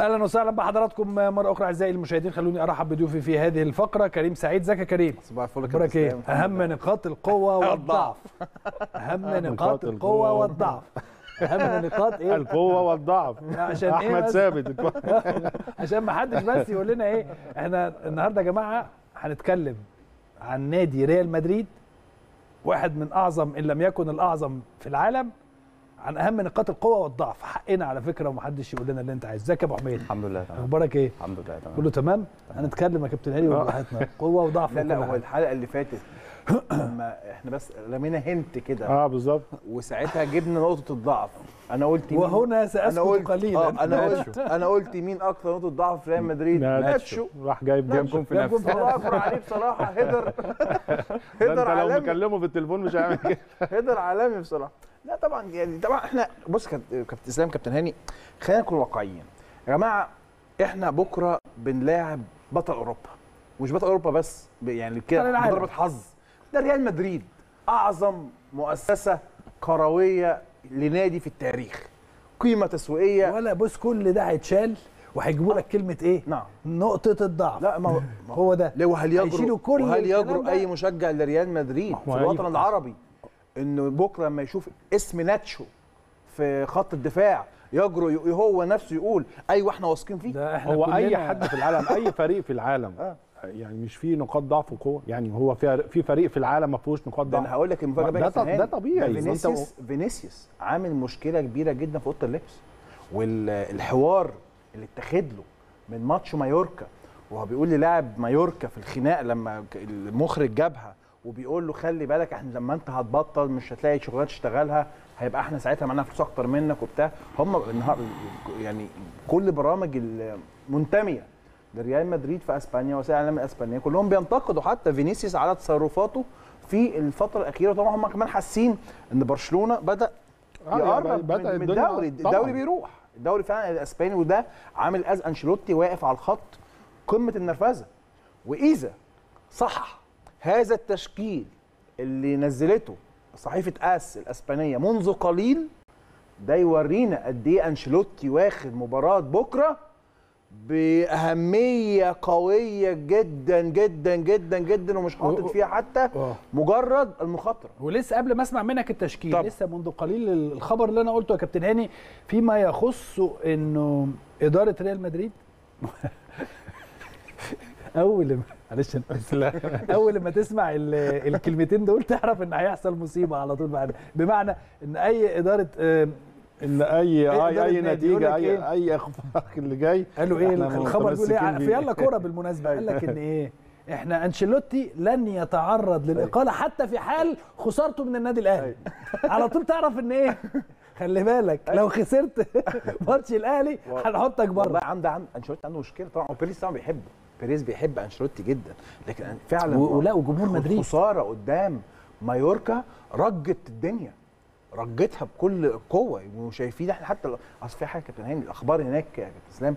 أهلا وسهلا بحضراتكم مرة أخرى أعزائي المشاهدين خلوني أرحب بضيوفي في هذه الفقرة. كريم سعيد ازيك يا كريم. صباح الفل كابتن إيه. أهم نقاط القوة والضعف. أهم نقاط القوة والضعف. أهم نقاط إيه؟ القوة والضعف. عشان إيه أحمد؟ ثابت. عشان ما حدش بس يقول لنا إيه إحنا النهارده يا جماعة هنتكلم عن نادي ريال مدريد واحد من أعظم إن لم يكن الأعظم في العالم عن أهم نقاط القوة والضعف. حقنا على فكرة ومحدش يقول لنا اللي أنت عايزه. ازيك يا أبو حميد؟ الحمد لله تمام. أخبارك إيه؟ الحمد لله تمام. كله تمام؟ هنتكلم يا كابتن هاني وبراحتنا قوة وضعف لا لا هو. الحلقة اللي فاتت لما إحنا بس رمينا هنت كده. آه بالظبط. وساعتها جبنا نقطة الضعف. أنا قلت مين؟ وهنا ساسكت قليلا. آه أنا قلت أنا قلت مين أكتر نقطة ضعف؟ في ريال مدريد. ناتشو. راح جايب ناتشو. في جون نفسه. في الله اكبر عليه بصراحة. هيدر هيدر أنت لو عالمي. مكلمه في التليفون مش هيعمل كده. هيدر عالمي بصراحة. لا طبعا يعني طبعا إحنا بص كابت- كابتن إسلام كابتن هاني خلينا نكون واقعيين. يا جماعة إحنا بكرة بنلاعب بطل أوروبا. مش بطل أوروبا بس يعني كده. ضربه حظ. ده ريال مدريد. أعظم مؤسسة كروية لنادي في التاريخ. قيمة تسويقية. ولا بص كل ده هيتشال وهيجيبوا لك كلمة إيه؟ نعم. نقطة الضعف. لا ما هو ما هو ده. وهل هيشيلوا يجرؤ كل وهل يجرؤ؟ أي مشجع لريال مدريد في الوطن العربي؟ إنه بكرة لما يشوف اسم ناتشو في خط الدفاع يجرؤ هو نفسه يقول أيوه إحنا واثقين فيه. ده إحنا هو أي حد في العالم أي فريق في العالم آه. يعني مش فيه نقاط ضعف وقوة يعني هو في في فريق في العالم ما فيهوش نقاط ده أنا ضعف هقول لك المفاجاه بقى ده. ده طبيعي. وأنت- فينيسيوس فينيسيوس عامل مشكلة كبيرة جدا في أوضة اللبس والحوار اللي اتاخد له من ماتش مايوركا وهو بيقول للاعب مايوركا في الخناق لما المخرج جابها وبيقول له خلي بالك إحنا لما أنت هتبطل مش هتلاقي شغلانة تشتغلها هيبقى إحنا ساعتها معانا فلوس أكتر منك وبتاع هم يعني كل برامج المنتميه لريال مدريد في إسبانيا وسائل الإعلام الإسبانية. كلهم بينتقدوا حتى فينيسيوس على تصرفاته في الفترة الأخيرة. طبعا هم كمان حاسين إن برشلونة بدأ آه، يقرب يعني من, بدأ من الدوري. الدوري بيروح. الدوري فعلا الإسباني وده عامل أز أنشيلوتي واقف على الخط قمة النرفزة. وإذا صح هذا التشكيل اللي نزلته صحيفة آس الإسبانية منذ قليل ده يورينا قد إيه أنشيلوتي واخد مباراة بكرة بأهمية قوية جدا جدا جدا جدا ومش حاطط فيها حتى آه. مجرد المخاطرة ولسه قبل ما أسمع منك التشكيل طب. لسه منذ قليل الخبر اللي أنا قلته يا كابتن هاني فيما يخص إنه إدارة ريال مدريد أول ما معلش أول ما تسمع ال- الكلمتين دول تعرف إن هيحصل مصيبة على طول بعد بمعنى إن أي إدارة إن اي إدارة اي أي يقول لك نتيجه إيه؟ أي اي أخبار اللي جاي قالوا إيه؟ الخبر بيقول إيه؟ في. يلا كورة بالمناسبة. قال لك إن إيه؟ إحنا أنشيلوتي لن يتعرض للإقالة حتى في حال خسارته من النادي الأهلي. على طول تعرف إن إيه؟ خلي بالك. لو خسرت ماتش الأهلي هنحطك والله بره. عنده عند أنشيلوتي عنده مشكلة طبعا. وبيريز طبعا بيحبه. بيريز بيحب أنشيلوتي جدا. لكن فعلا ولا وجمهور مدريد. خسارة قدام مايوركا رجت الدنيا. رجتها بكل قوة وشايفين إحنا حتى أصل في حاجة كابتن هاني الأخبار هناك يا كابتن إسلام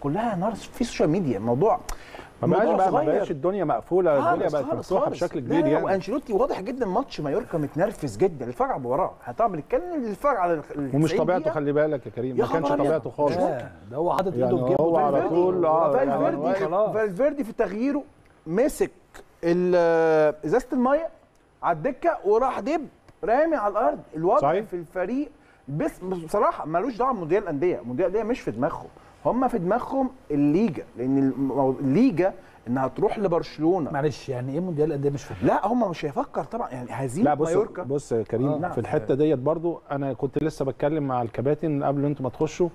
كلها نار في السوشيال ميديا الموضوع ما بقاش الموضوع بقى ما صغير. بقاش الدنيا مقفولة الدنيا بقت مفتوحة. بشكل كبير يعني وأنشيلوتي واضح جدا ماتش مايوركا متنرفز جدا على المباراه إحنا طبعا بنتكلم اتفرج على ومش 90 طبيعته. خلي بالك يا كريم يا ما كانش. طبيعته خالص لا، ده هو حاطط إيده يعني في جيبه هو على. طول آه يعني فالفيردي. فالفيردي في تغييره مسك ال- إزازة المية على الدكة وراح دب رامي على الأرض الوضع صحيح. في الفريق بس بصراحة ملوش دعوة بمونديال الانديه مونديال الانديه مش في دماغهم هم في دماغهم الليجا لأن الليجا إنها تروح لبرشلونة معلش يعني إيه مونديال الانديه مش فاهم لا هم مش هيفكر طبعا يعني هزيمه لا بص مايوركا بص يا كريم آه. آه. في الحتة ديت برضو أنا كنت لسه بتكلم مع الكباتن قبل أنتم ما تخشوا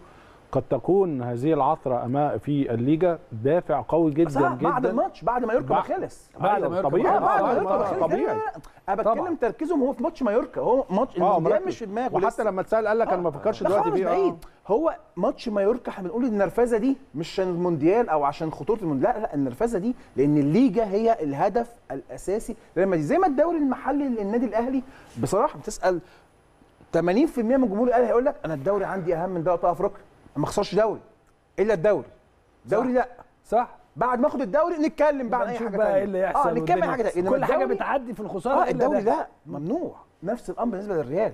قد تكون هذه العثرة أمام في الليجا دافع قوي جدا صح جدا بعد الماتش بعد ما بعد- خلص بعد ما طبيعي بعد آه، مايوركا ما آه، خلص طبيعي. أنا. بتكلم تركيزهم هو في ماتش مايوركا هو ماتش آه المونديال. مش في دماغه وحتى. لما اتسال قال لك أنا ما بفكرش لا دلوقتي فيه بعيد آه. هو ماتش مايوركا إحنا بنقول النرفزه دي مش عشان المونديال أو عشان خطورة المونديال لا لا النرفزه دي لأن الليجا هي الهدف الأساسي لما زي ما الدوري المحلي للنادي الأهلي بصراحة بتسأل 80% من جمهور الأهلي هيقول لك أنا الدوري عندي أهم من دوري أبطال أفريقيا ما اخسرش دوري. إلا الدوري. دوري لا. صح. بعد ما أخد الدوري نتكلم بقى عن أي حاجة بقى. إيه اللي يحصل آه نتكلم. حاجة تانية. كل حاجة بتعدي في الخسارة آه الدوري ده. لا. ممنوع. نفس الأمر بالنسبة للريال.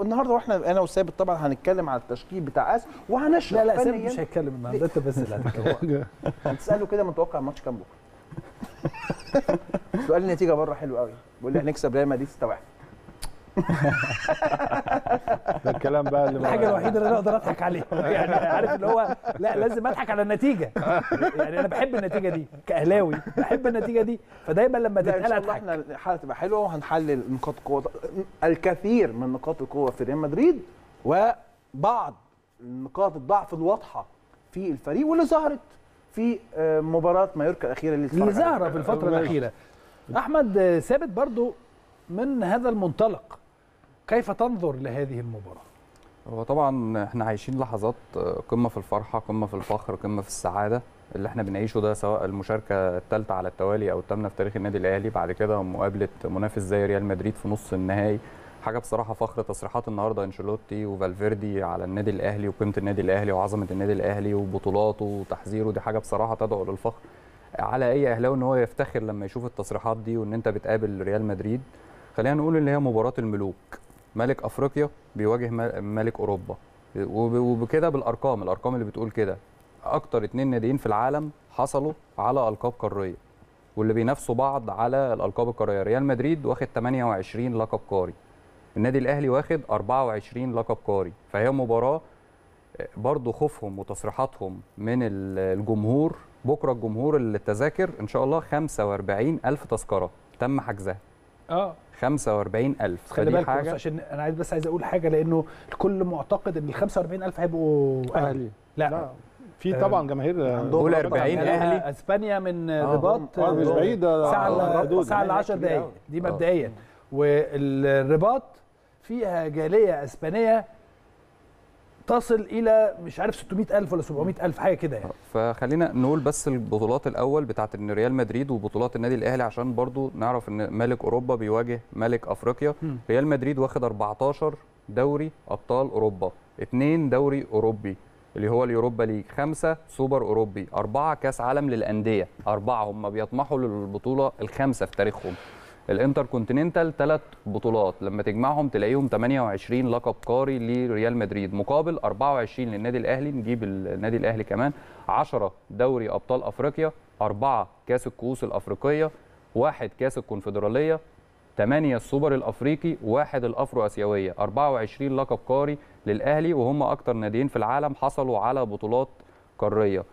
النهارده وإحنا أنا وثابت طبعا هنتكلم على التشكيل بتاع أس وهنشرح لا لا فنياً. مش هيتكلم النهارده. أنت بس اللي هتتكلم. هتسأله كده متوقع الماتش كام بكرة؟ سؤال النتيجة بره حلو قوي. بيقول لي هنكسب ريال مدريد 6 1 ده الكلام بقى اللي الحاجة الوحيدة اللي أنا أقدر أضحك عليها. يعني عارف اللي هو لا لازم أضحك على النتيجة. يعني أنا بحب النتيجة دي كأهلاوي بحب النتيجة دي. فدايما لما إن تتقال أضحك. إحنا الحلقة تبقى حلوة وهنحلل نقاط القوه الكثير من نقاط القوة في ريال مدريد وبعض نقاط الضعف الواضحة في الفريق واللي ظهرت في آه، مباراة مايوركا الأخيرة اللي اللي في الفترة. الأخيرة. أحمد آه، ثابت برضو من هذا المنطلق. كيف تنظر لهذه المباراة؟ هو طبعا إحنا عايشين لحظات قمة في الفرحة قمة في الفخر قمة في السعادة. اللي إحنا بنعيشه ده سواء المشاركة الثالثه على التوالي أو الثامنه في تاريخ النادي الأهلي بعد كده مقابلة منافس زي ريال مدريد في نص النهائي. حاجة بصراحة فخر تصريحات النهارده أنشيلوتي وفالفيردي على النادي الأهلي وقيمة النادي الأهلي وعظمة النادي الأهلي وبطولاته وتحذيره. دي حاجة بصراحة تدعو للفخر. على أي أهلاوي إن هو يفتخر لما يشوف التصريحات دي وإن أنت بتقابل ريال مدريد. خلينا نقول إن هي مباراة الملوك. ملك أفريقيا بيواجه مل- ملك أوروبا. وب- وبكده بالأرقام الأرقام اللي بتقول كده. أكتر اتنين ناديين في العالم حصلوا على ألقاب قارية واللي بينافسوا بعض على الألقاب القارية. ريال مدريد واخد 28 لقب قاري. النادي الأهلي واخد 24 لقب قاري. فهي مباراة برضو خوفهم وتصريحاتهم من ال- الجمهور. بكرة الجمهور اللي التذاكر إن شاء الله 45 ألف تذكرة. تم حجزها. آه. 45 ألف. خلي بالك بس عشان أنا عايز بس عايز أقول حاجة لأنه الكل معتقد إن ال 45000 هيبقوا أهلي أهلي لا, لا. في طبعا جماهير رقم 40 يعني أهلي. أسبانيا من آه، رباط آه، مش بعيد ده ساعة على ل- الحدود. ساعة ل 10 كبير دقائق. دي مبدئيا. والرباط فيها جالية أسبانية تصل إلى مش عارف 600000 ولا 700000 حاجة كده يعني. فخلينا نقول بس البطولات الأول بتاعت إن ريال مدريد وبطولات النادي الأهلي عشان برضو نعرف إن ملك أوروبا بيواجه ملك أفريقيا. ريال مدريد واخد 14 دوري أبطال أوروبا اثنين دوري أوروبي اللي هو اليوروبا league خمسة سوبر أوروبي أربعة كأس عالم للأندية أربعة هم بيطمحوا للبطولة الخامسة في تاريخهم. الانتر كونتيننتال ثلاث بطولات لما تجمعهم تلاقيهم 28 لقب قاري لريال مدريد مقابل 24 للنادي الأهلي نجيب النادي الأهلي كمان 10 دوري أبطال أفريقيا أربعة كأس الكؤوس الأفريقية واحد كأس الكونفدرالية 8 السوبر الأفريقي واحد الافرو اسيويه 24 لقب قاري للأهلي وهم أكتر ناديين في العالم حصلوا على بطولات قارية.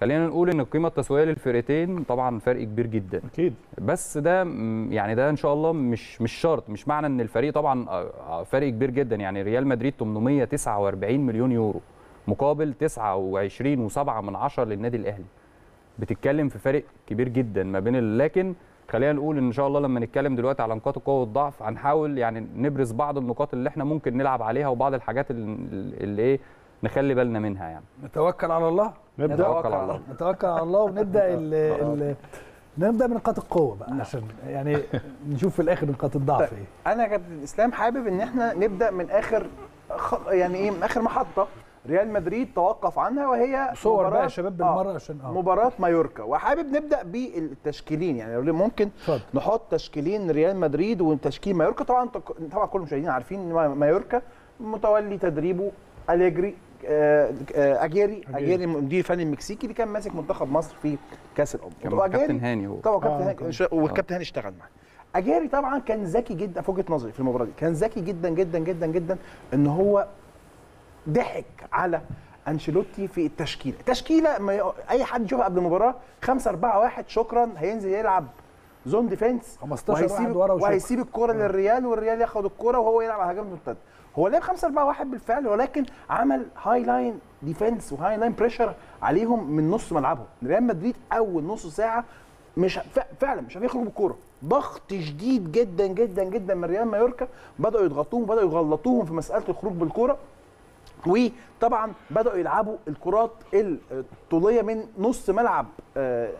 خلينا نقول إن القيمه التسويقيه للفرقتين طبعا فرق كبير جدا. أكيد. بس ده يعني ده إن شاء الله مش مش شرط مش معنى إن الفريق طبعا آه، آه، فرق كبير جدا. يعني ريال مدريد 849 مليون يورو مقابل 29 و7 من عشرة للنادي الأهلي. بتتكلم في فرق كبير جدا ما بين لكن خلينا نقول إن شاء الله لما نتكلم دلوقتي على نقاط القوة والضعف هنحاول يعني نبرز بعض النقاط اللي إحنا ممكن نلعب عليها وبعض الحاجات اللي إيه نخلي بالنا منها يعني. نتوكل على الله. نبدأ. نتوكل على الله. نتوكل على الله ونبدأ ال ال نبدأ من نقاط القوة بقى عشان يعني نشوف في الآخر نقاط الضعف طيب. إيه. أنا كابتن إسلام حابب إن إحنا نبدأ من آخر خ... يعني إيه من آخر محطة. ريال مدريد توقف عنها وهي صور بقى مباراة- يا شباب آه، بالمرة عشان آه. مباراة مايوركا. وحابب نبدأ بالتشكيلين. يعني لو ممكن اتفضل. نحط تشكيلين ريال مدريد وتشكيل مايوركا. طبعا طبعا كل المشاهدين عارفين مايوركا متولي تدريبه. أليجري آه، آه، أجيري أجيري. المدير الفني المكسيكي اللي كان ماسك منتخب مصر في كأس الأمم. كابتن هاني هو. طبعا كابتن آه، هاني. والكابتن هاني اشتغل معاه. أجيري طبعا كان ذكي جدا في وجهة نظري في المباراة دي كان ذكي جدا جدا جدا جدا إن هو ضحك على أنشيلوتي في التشكيلة. التشكيله ما أي حد يشوفها قبل المباراة 5 4 1 شكرا هينزل يلعب zone defense 15 واحد ورا وشكرا. وهيسيب الكره للريال والريال ياخد الكره وهو يلعب على هجمة مرتده هو لعب 5 4 1 بالفعل ولكن عمل high line defense و high line pressure عليهم من نص ملعبهم. ريال مدريد أول نص ساعة مش فعلا مش عارفين يخرجوا بالكورة. ضغط شديد جدا جدا جدا من ريال مايوركا. بدأوا يضغطوهم بدأوا يغلطوهم في مسألة الخروج بالكورة. وطبعا بدأوا يلعبوا الكرات الطولية من نص ملعب آه،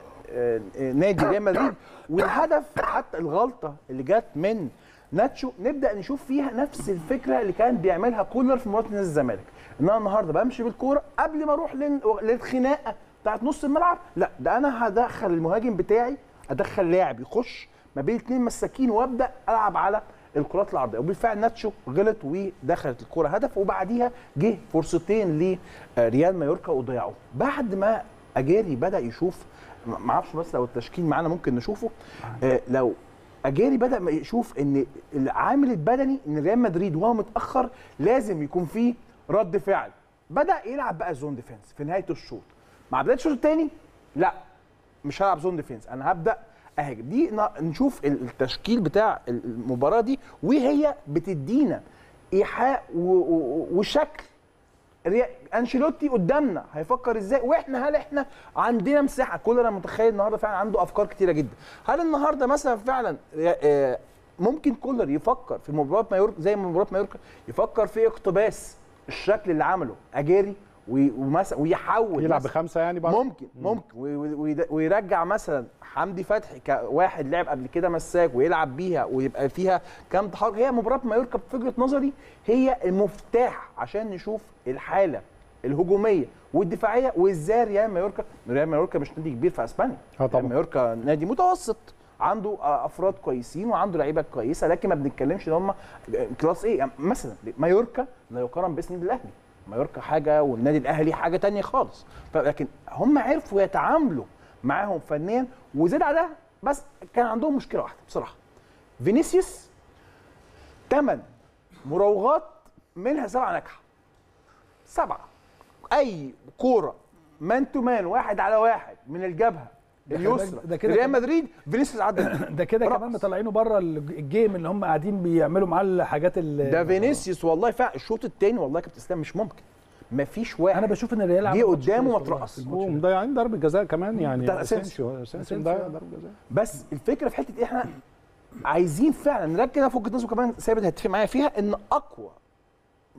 نادي ريال مدريد. والهدف حتى الغلطة اللي جت من ناتشو نبدأ نشوف فيها نفس الفكرة اللي كان بيعملها كولر في مباراة نادي الزمالك. إن أنا النهارده بمشي بالكورة قبل ما أروح لل- للخناقة بتاعت نص الملعب. لا ده أنا هدخل المهاجم بتاعي أدخل لاعب يخش ما بين اثنين مساكين وأبدأ ألعب على الكرات العرضية. وبالفعل ناتشو غلط ودخلت الكره هدف. وبعديها جه فرصتين لريال مايوركا وضيعوه. بعد ما اجاري بدأ يشوف ما أعرفش بس لو التشكيل معانا ممكن نشوفه. آه لو أجيري بدأ يشوف إن العامل البدني إن ريال مدريد وهو متأخر لازم يكون فيه رد فعل. بدأ يلعب بقى zone defense في نهاية الشوط. مع بدايه الشوط الثاني لا مش هلعب zone defense أنا هبدأ أهاجم. دي نشوف ال- التشكيل بتاع المباراة دي وهي بتدينا إيحاء وشكل أنشيلوتي قدامنا. هيفكر إزاي؟ وإحنا هل إحنا عندنا مساحة؟ أنا متخيل النهارده فعلا عنده أفكار كتيرة جدا. هل النهارده مثلا فعلا آه، ممكن كولر يفكر في مباراة مايوركا زي مباراة مايوركا يفكر في اقتباس الشكل اللي عمله أجيري وي- ومثلا ويحول يلعب بخمسة يعني بعد؟ ممكن ممكن. وي- وي- ويرجع مثلا حمدي فتحي كواحد لعب قبل كده مساك ويلعب بيها ويبقى فيها كام تحرك. هي مباراة مايوركا في وجهه نظري هي المفتاح عشان نشوف الحالة الهجومية والدفاعية وإزاي ريال مايوركا ريال مايوركا مش نادي كبير في أسبانيا. آه طبعا. ريال مايوركا نادي متوسط عنده آه، أفراد كويسين وعنده لعيبة كويسة لكن ما بنتكلمش إن هم class A يعني مثلا مايوركا لا يقارن باسم الأهلي. مايوركا حاجة والنادي الأهلي حاجة تانية خالص. لكن هم عرفوا يتعاملوا معاهم فنيا وزيد على ده بس كان عندهم مشكلة واحدة بصراحة. فينيسيوس ثمان مراوغات منها سبعة ناجحة. سبعة. أي كورة man to man واحد على واحد من الجبهة. اليسرى ده كده ريال مدريد فينيسيوس عدى ده كده. كمان مطلعينه بره ال game اللي هم قاعدين بيعملوا معاه الحاجات اللي ده فينيسيوس والله فعلا الشوط الثاني والله يا كابتن اسلام مش ممكن مفيش واحد أنا بشوف إن الريال جه قدامه كويس ما والله ترقص. في الماتش ده. ومضيعين ضربة جزاء كمان يعني بتاع أسينسيو أسينسيو أسينسيو. مضيع ضربة جزاء بس الفكرة في حتة إيه؟ إحنا عايزين فعلا نركز كده في وجهة نظر كمان ثابت هيتفق معايا فيها إن أقوى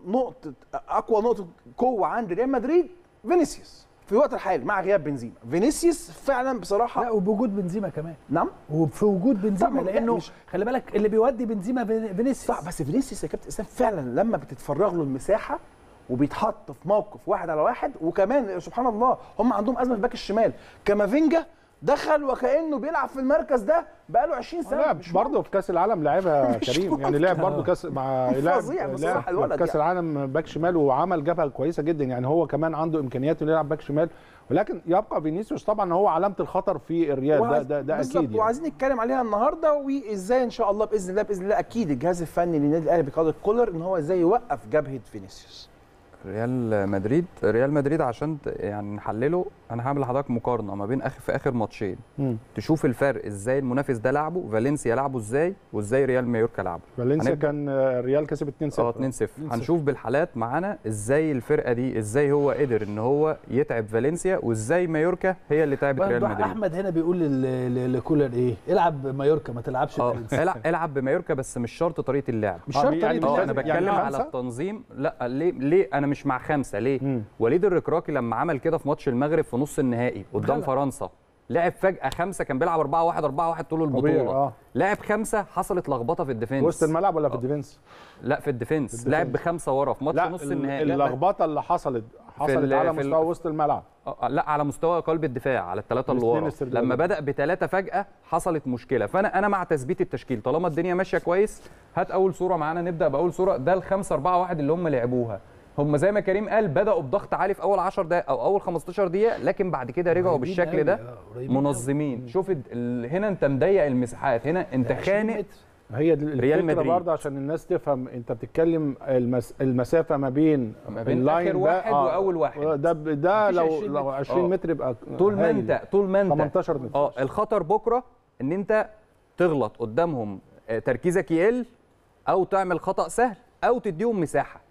نقطة أقوى نقطة قوة عند ريال مدريد فينيسيوس في الوقت الحالي مع غياب بنزيما. فينيسيوس فعلا بصراحة لا وبوجود بنزيما كمان. نعم. وفي وجود بنزيما لأنه مش- خلي بالك اللي بيودي بنزيما فين- فينيسيوس. صح بس فينيسيوس يا كابتن إسلام فعلا لما بتتفرغ له المساحة وبيتحط في موقف واحد على واحد وكمان سبحان الله هم عندهم أزمة في الباك الشمال. كامافينجا دخل وكأنه بيلعب في المركز ده بقاله 20 سنة. لا مش برضه في كأس العالم لعبها كريم. يعني لعب برضه كاس مع لعب لعب كأس يعني. العالم باك شمال وعمل جبهة كويسة جدا. يعني هو كمان عنده امكانيات إنه يلعب باك شمال. ولكن يبقى فينيسيوس طبعا هو علامة الخطر في الريال. ده ده, ده أكيد يعني. وعايزين نتكلم عليها النهارده وإزاي إن شاء الله بإذن الله بإذن الله أكيد الجهاز الفني للنادي الأهلي بقياده كولر إن هو إزاي يوقف جبهة فينيسيوس. ريال مدريد ريال مدريد عشان يعني نحلله أنا هعمل لحضرتك مقارنة ما بين اخر في آخر ماتشين مم. تشوف الفرق إزاي المنافس ده لعبه فالنسيا لعبه إزاي وإزاي ريال مايوركا لعبه فالنسيا. كان آه، الريال كسب 2-0 آه 2-0 هنشوف بالحالات معانا إزاي الفرقة دي إزاي هو قدر إن هو يتعب فالنسيا وإزاي مايوركا هي اللي تعبت ريال برضه مدريد أحمد هنا بيقول لكولر إيه إلعب مايوركا ما تلعبش آه فالنسيا. إلعب بمايوركا بس مش شرط طريقة اللعب مش آه، شرط يعني مش آه اللعب. أنا يعني بتكلم على خمسة؟ التنظيم لا ليه ليه أنا مش مع خمسة ليه مم. وليد الركراكي لما عمل كده في ماتش المغرب في نص النهائي قدام. فرنسا لعب فجأة خمسة كان بيلعب 4 1 4 1 طول البطولة آه لعب خمسة حصلت لخبطة في ال defense وسط الملعب ولا في آه. ال defense؟ لا في ال defense. لعب بخمسة ورا في ماتش نص ال- النهائي اللخبطة اللي حصلت حصلت على مستوى وسط الملعب آه، لا على مستوى قلب الدفاع على الثلاثه اللي ورا. لما بدأ بثلاثه فجأة حصلت مشكلة فأنا أنا مع تثبيت التشكيل طالما الدنيا ماشية كويس هات أول صورة معانا نبدأ بأول صورة ده الخمسة 4 1 اللي هم لعبوها هم زي ما كريم قال بدأوا بضغط عالي في أول 10 دقائق أو أول 15 دقيقة لكن بعد كده رجعوا بالشكل ده آه،. منظمين شوف هنا انت مضيق المساحات هنا انت 20 خانق متر. هي ريال مدريد. برضه عشان الناس تفهم انت بتتكلم المس... المسافة ما بين ما بين اللاين آخر ده- واحد وأول واحد. ده ب- ده لو 20 لو متر. 20 آه. متر يبقى طول ما. انت طول ما انت 18 متر آه الخطر بكرة إن أنت تغلط قدامهم آه، تركيزك يقل أو تعمل خطأ سهل أو تديهم مساحة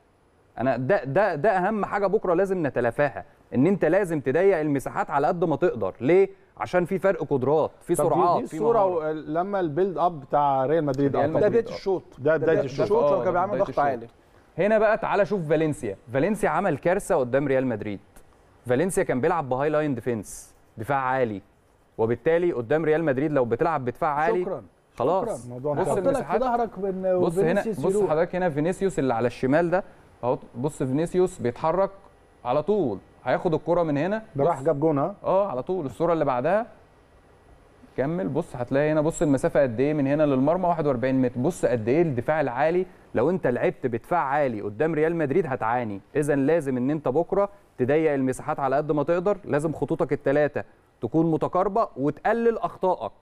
أنا ده ده ده أهم حاجة بكرة لازم نتلافاها إن أنت لازم تضيق المساحات على قد ما تقدر. ليه؟ عشان في فرق قدرات في سرعات دي في الصورة. و- لما ال build-up بتاع ريال مدريد أعتقد. ده. بدايه الشوط. ده بدايه ده الشوط. الشوط. آه، لو كان بيعمل ضغط. عالي. هنا بقى تعالى شوف فالنسيا. فالنسيا عمل كارثة قدام ريال مدريد. فالنسيا كان بيلعب ب high line defense دفاع عالي. وبالتالي قدام ريال مدريد لو بتلعب بدفاع عالي شكرا خلاص. بص لك في المساحات ظهرك بص هنا بص. حضرتك هنا فينيسيوس اللي على الشمال ده اهو بص فينيسيوس بيتحرك على طول. هياخد الكرة من هنا. ده راح. جاب جون آه على طول. الصورة اللي بعدها. كمل. بص هتلاقي هنا بص المسافة قد إيه من هنا للمرمى. 41 متر. بص قد إيه الدفاع العالي. لو أنت لعبت بدفاع عالي قدام ريال مدريد هتعاني. اذا لازم إن أنت بكرة تضيق المساحات على قد ما تقدر. لازم خطوطك الثلاثه تكون متقاربة وتقلل أخطائك.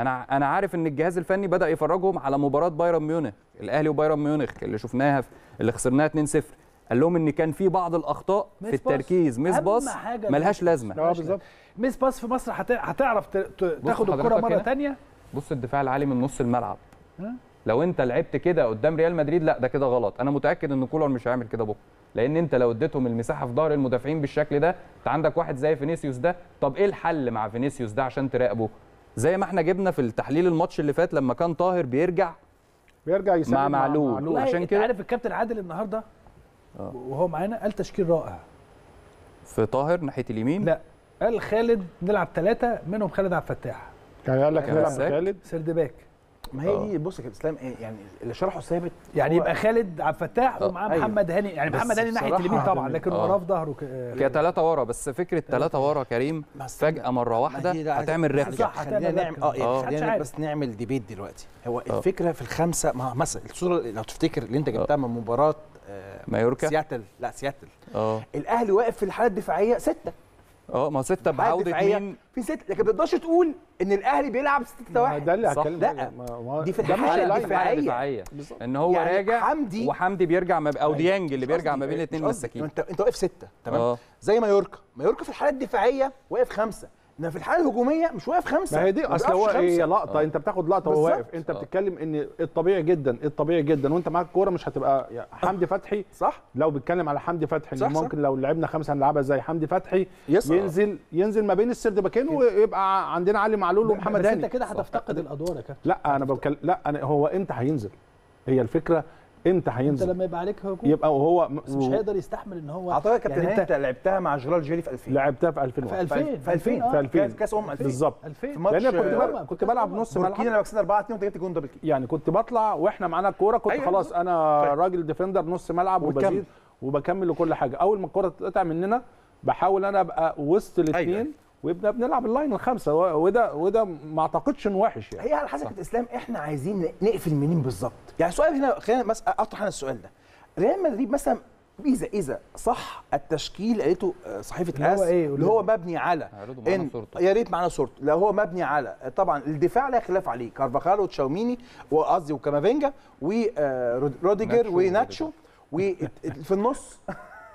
أنا أنا عارف إن الجهاز الفني بدأ يفرجهم على مباراة بايرن ميونخ الأهلي وبايرن ميونخ اللي شفناها في- اللي خسرناها 2-0 قال لهم إن كان في بعض الأخطاء في pass. التركيز. miss أهم pass حاجة ملهاش لازمة. آه بالظبط. miss pass في مصر هت- هتعرف تاخد الكرة مرة. ثانية بص الدفاع العالي من نص الملعب؟ لو أنت لعبت كده قدام ريال مدريد لا ده كده غلط. أنا متأكد إن كولر مش هيعمل كده بكرة. لأن أنت لو اديتهم المساحة في ظهر المدافعين بالشكل ده أنت عندك واحد زي فينيسيوس ده. طب إيه الحل مع فينيسيوس ده عشان تراقبه؟ زي ما إحنا جبنا في التحليل الماتش اللي فات لما كان طاهر بيرجع بيرجع يسلم مع معلول. والله عشان كده- عارف الكابتن عادل النهارده آه. وهو معانا قال تشكيل رائع. في طاهر ناحية اليمين؟ لا. قال خالد نلعب ثلاثة منهم خالد عبد الفتاح. كان قال لك كان نلعب. خالد third back. ما هي دي بص يا كابتن إسلام إيه يعني اللي شرحه ثابت يعني يبقى خالد عبد الفتاح آه. ومعاه أيوه. محمد هاني يعني محمد هاني ناحية اليمين طبعا لكن آه. وراه في ظهره ك- آه، كثلاثه ورا بس فكرة ثلاثة ورا كريم. فجأة مرة واحدة هي هتعمل صح، خلينا نعمل. آه آه. يعني خلينا. بس نعمل debate دلوقتي هو آه. الفكرة في الخمسة ما مثلا الصورة لو تفتكر اللي انت جبتها من مباراة آه، مايوركا سياتل لا سياتل آه الأهلي واقف في الحالة الدفاعية ستة آه ما ستة بعودة مين في سته لكن ما تقدرش تقول إن الأهلي بيلعب 6 ما 1 ده اللي. هتكلم لا. ما- ما- دي في ده مش الحالة ال line. الدفاعية. دفاعيه بالظبط. إن هو يعني راجع حمدي- وحمدي بيرجع ما ب- أو ديانج اللي بيرجع ما بين الاثنين. مساكين انت انت واقف ستة تمام آه زي مايوركا مايوركا في الحالة الدفاعية واقف خمسة انما في الحالة الهجومية مش واقف خمسة ما هي دي أصل هو هي خمسة. لقطة آه. أنت بتاخد لقطة وهو. واقف أنت آه. بتتكلم إن الطبيعي جدا الطبيعي جدا وأنت معاك كورة مش هتبقى يعني حمدي فتحي صح لو بيتكلم على حمدي فتحي صح، إن صح. ممكن لو لعبنا خمسة هنلعبها زي حمدي فتحي يس. ينزل ينزل ما بين السرد باكين ويبقى عندنا علي معلول ومحمد بس أنت هاني كده هتفتقد الأدوار يا كابتن لا أنا بتكلم لا أنا هو إمتى هينزل هي الفكرة إمتى انت هينزل لما يبقى عليك هجوم؟ يبقى وهو بس مش هيقدر يستحمل إن هو أعتقد يا كابتن يعني أنت انت لعبتها مع جيرار جيلي في 2000 لعبتها في 2000 في 2000 في 2000 آه. في 2000 كاس كاس أمم 2000 بالظبط. 2000 في ماتش لأن كنت بلعب كنت بلعب نص بوركينا ملعب. لما كسبنا 4 2 وانت جبت جون double kick يعني كنت بطلع وإحنا معانا الكوره كنت أيوة، خلاص أنا راجل defender نص ملعب. وبزيد وبكمل. وكل حاجة. أول ما الكورة تتقطع مننا بحاول أنا أبقى وسط الاثنين أيوة. ويبدأ بنلعب ال line الخمسة. وده وده ما أعتقدش إنه وحش يعني. هي على حسب الإسلام إحنا عايزين نقفل منين بالظبط؟ يعني السؤال هنا خلينا بس اطرح أنا السؤال ده. ريال مدريد مثلا اذا إذا صح التشكيل اللي قالته آه، صحيفة اللي هو آس إيه؟ اللي هو مبني على ان صورته. يا ريت معانا صورته. لو هو مبني على طبعا الدفاع لا خلاف عليه. كارفاخال وتشاوميني وقصدي وكامافينجا وروديجر ناتشو وناتشو وفي النص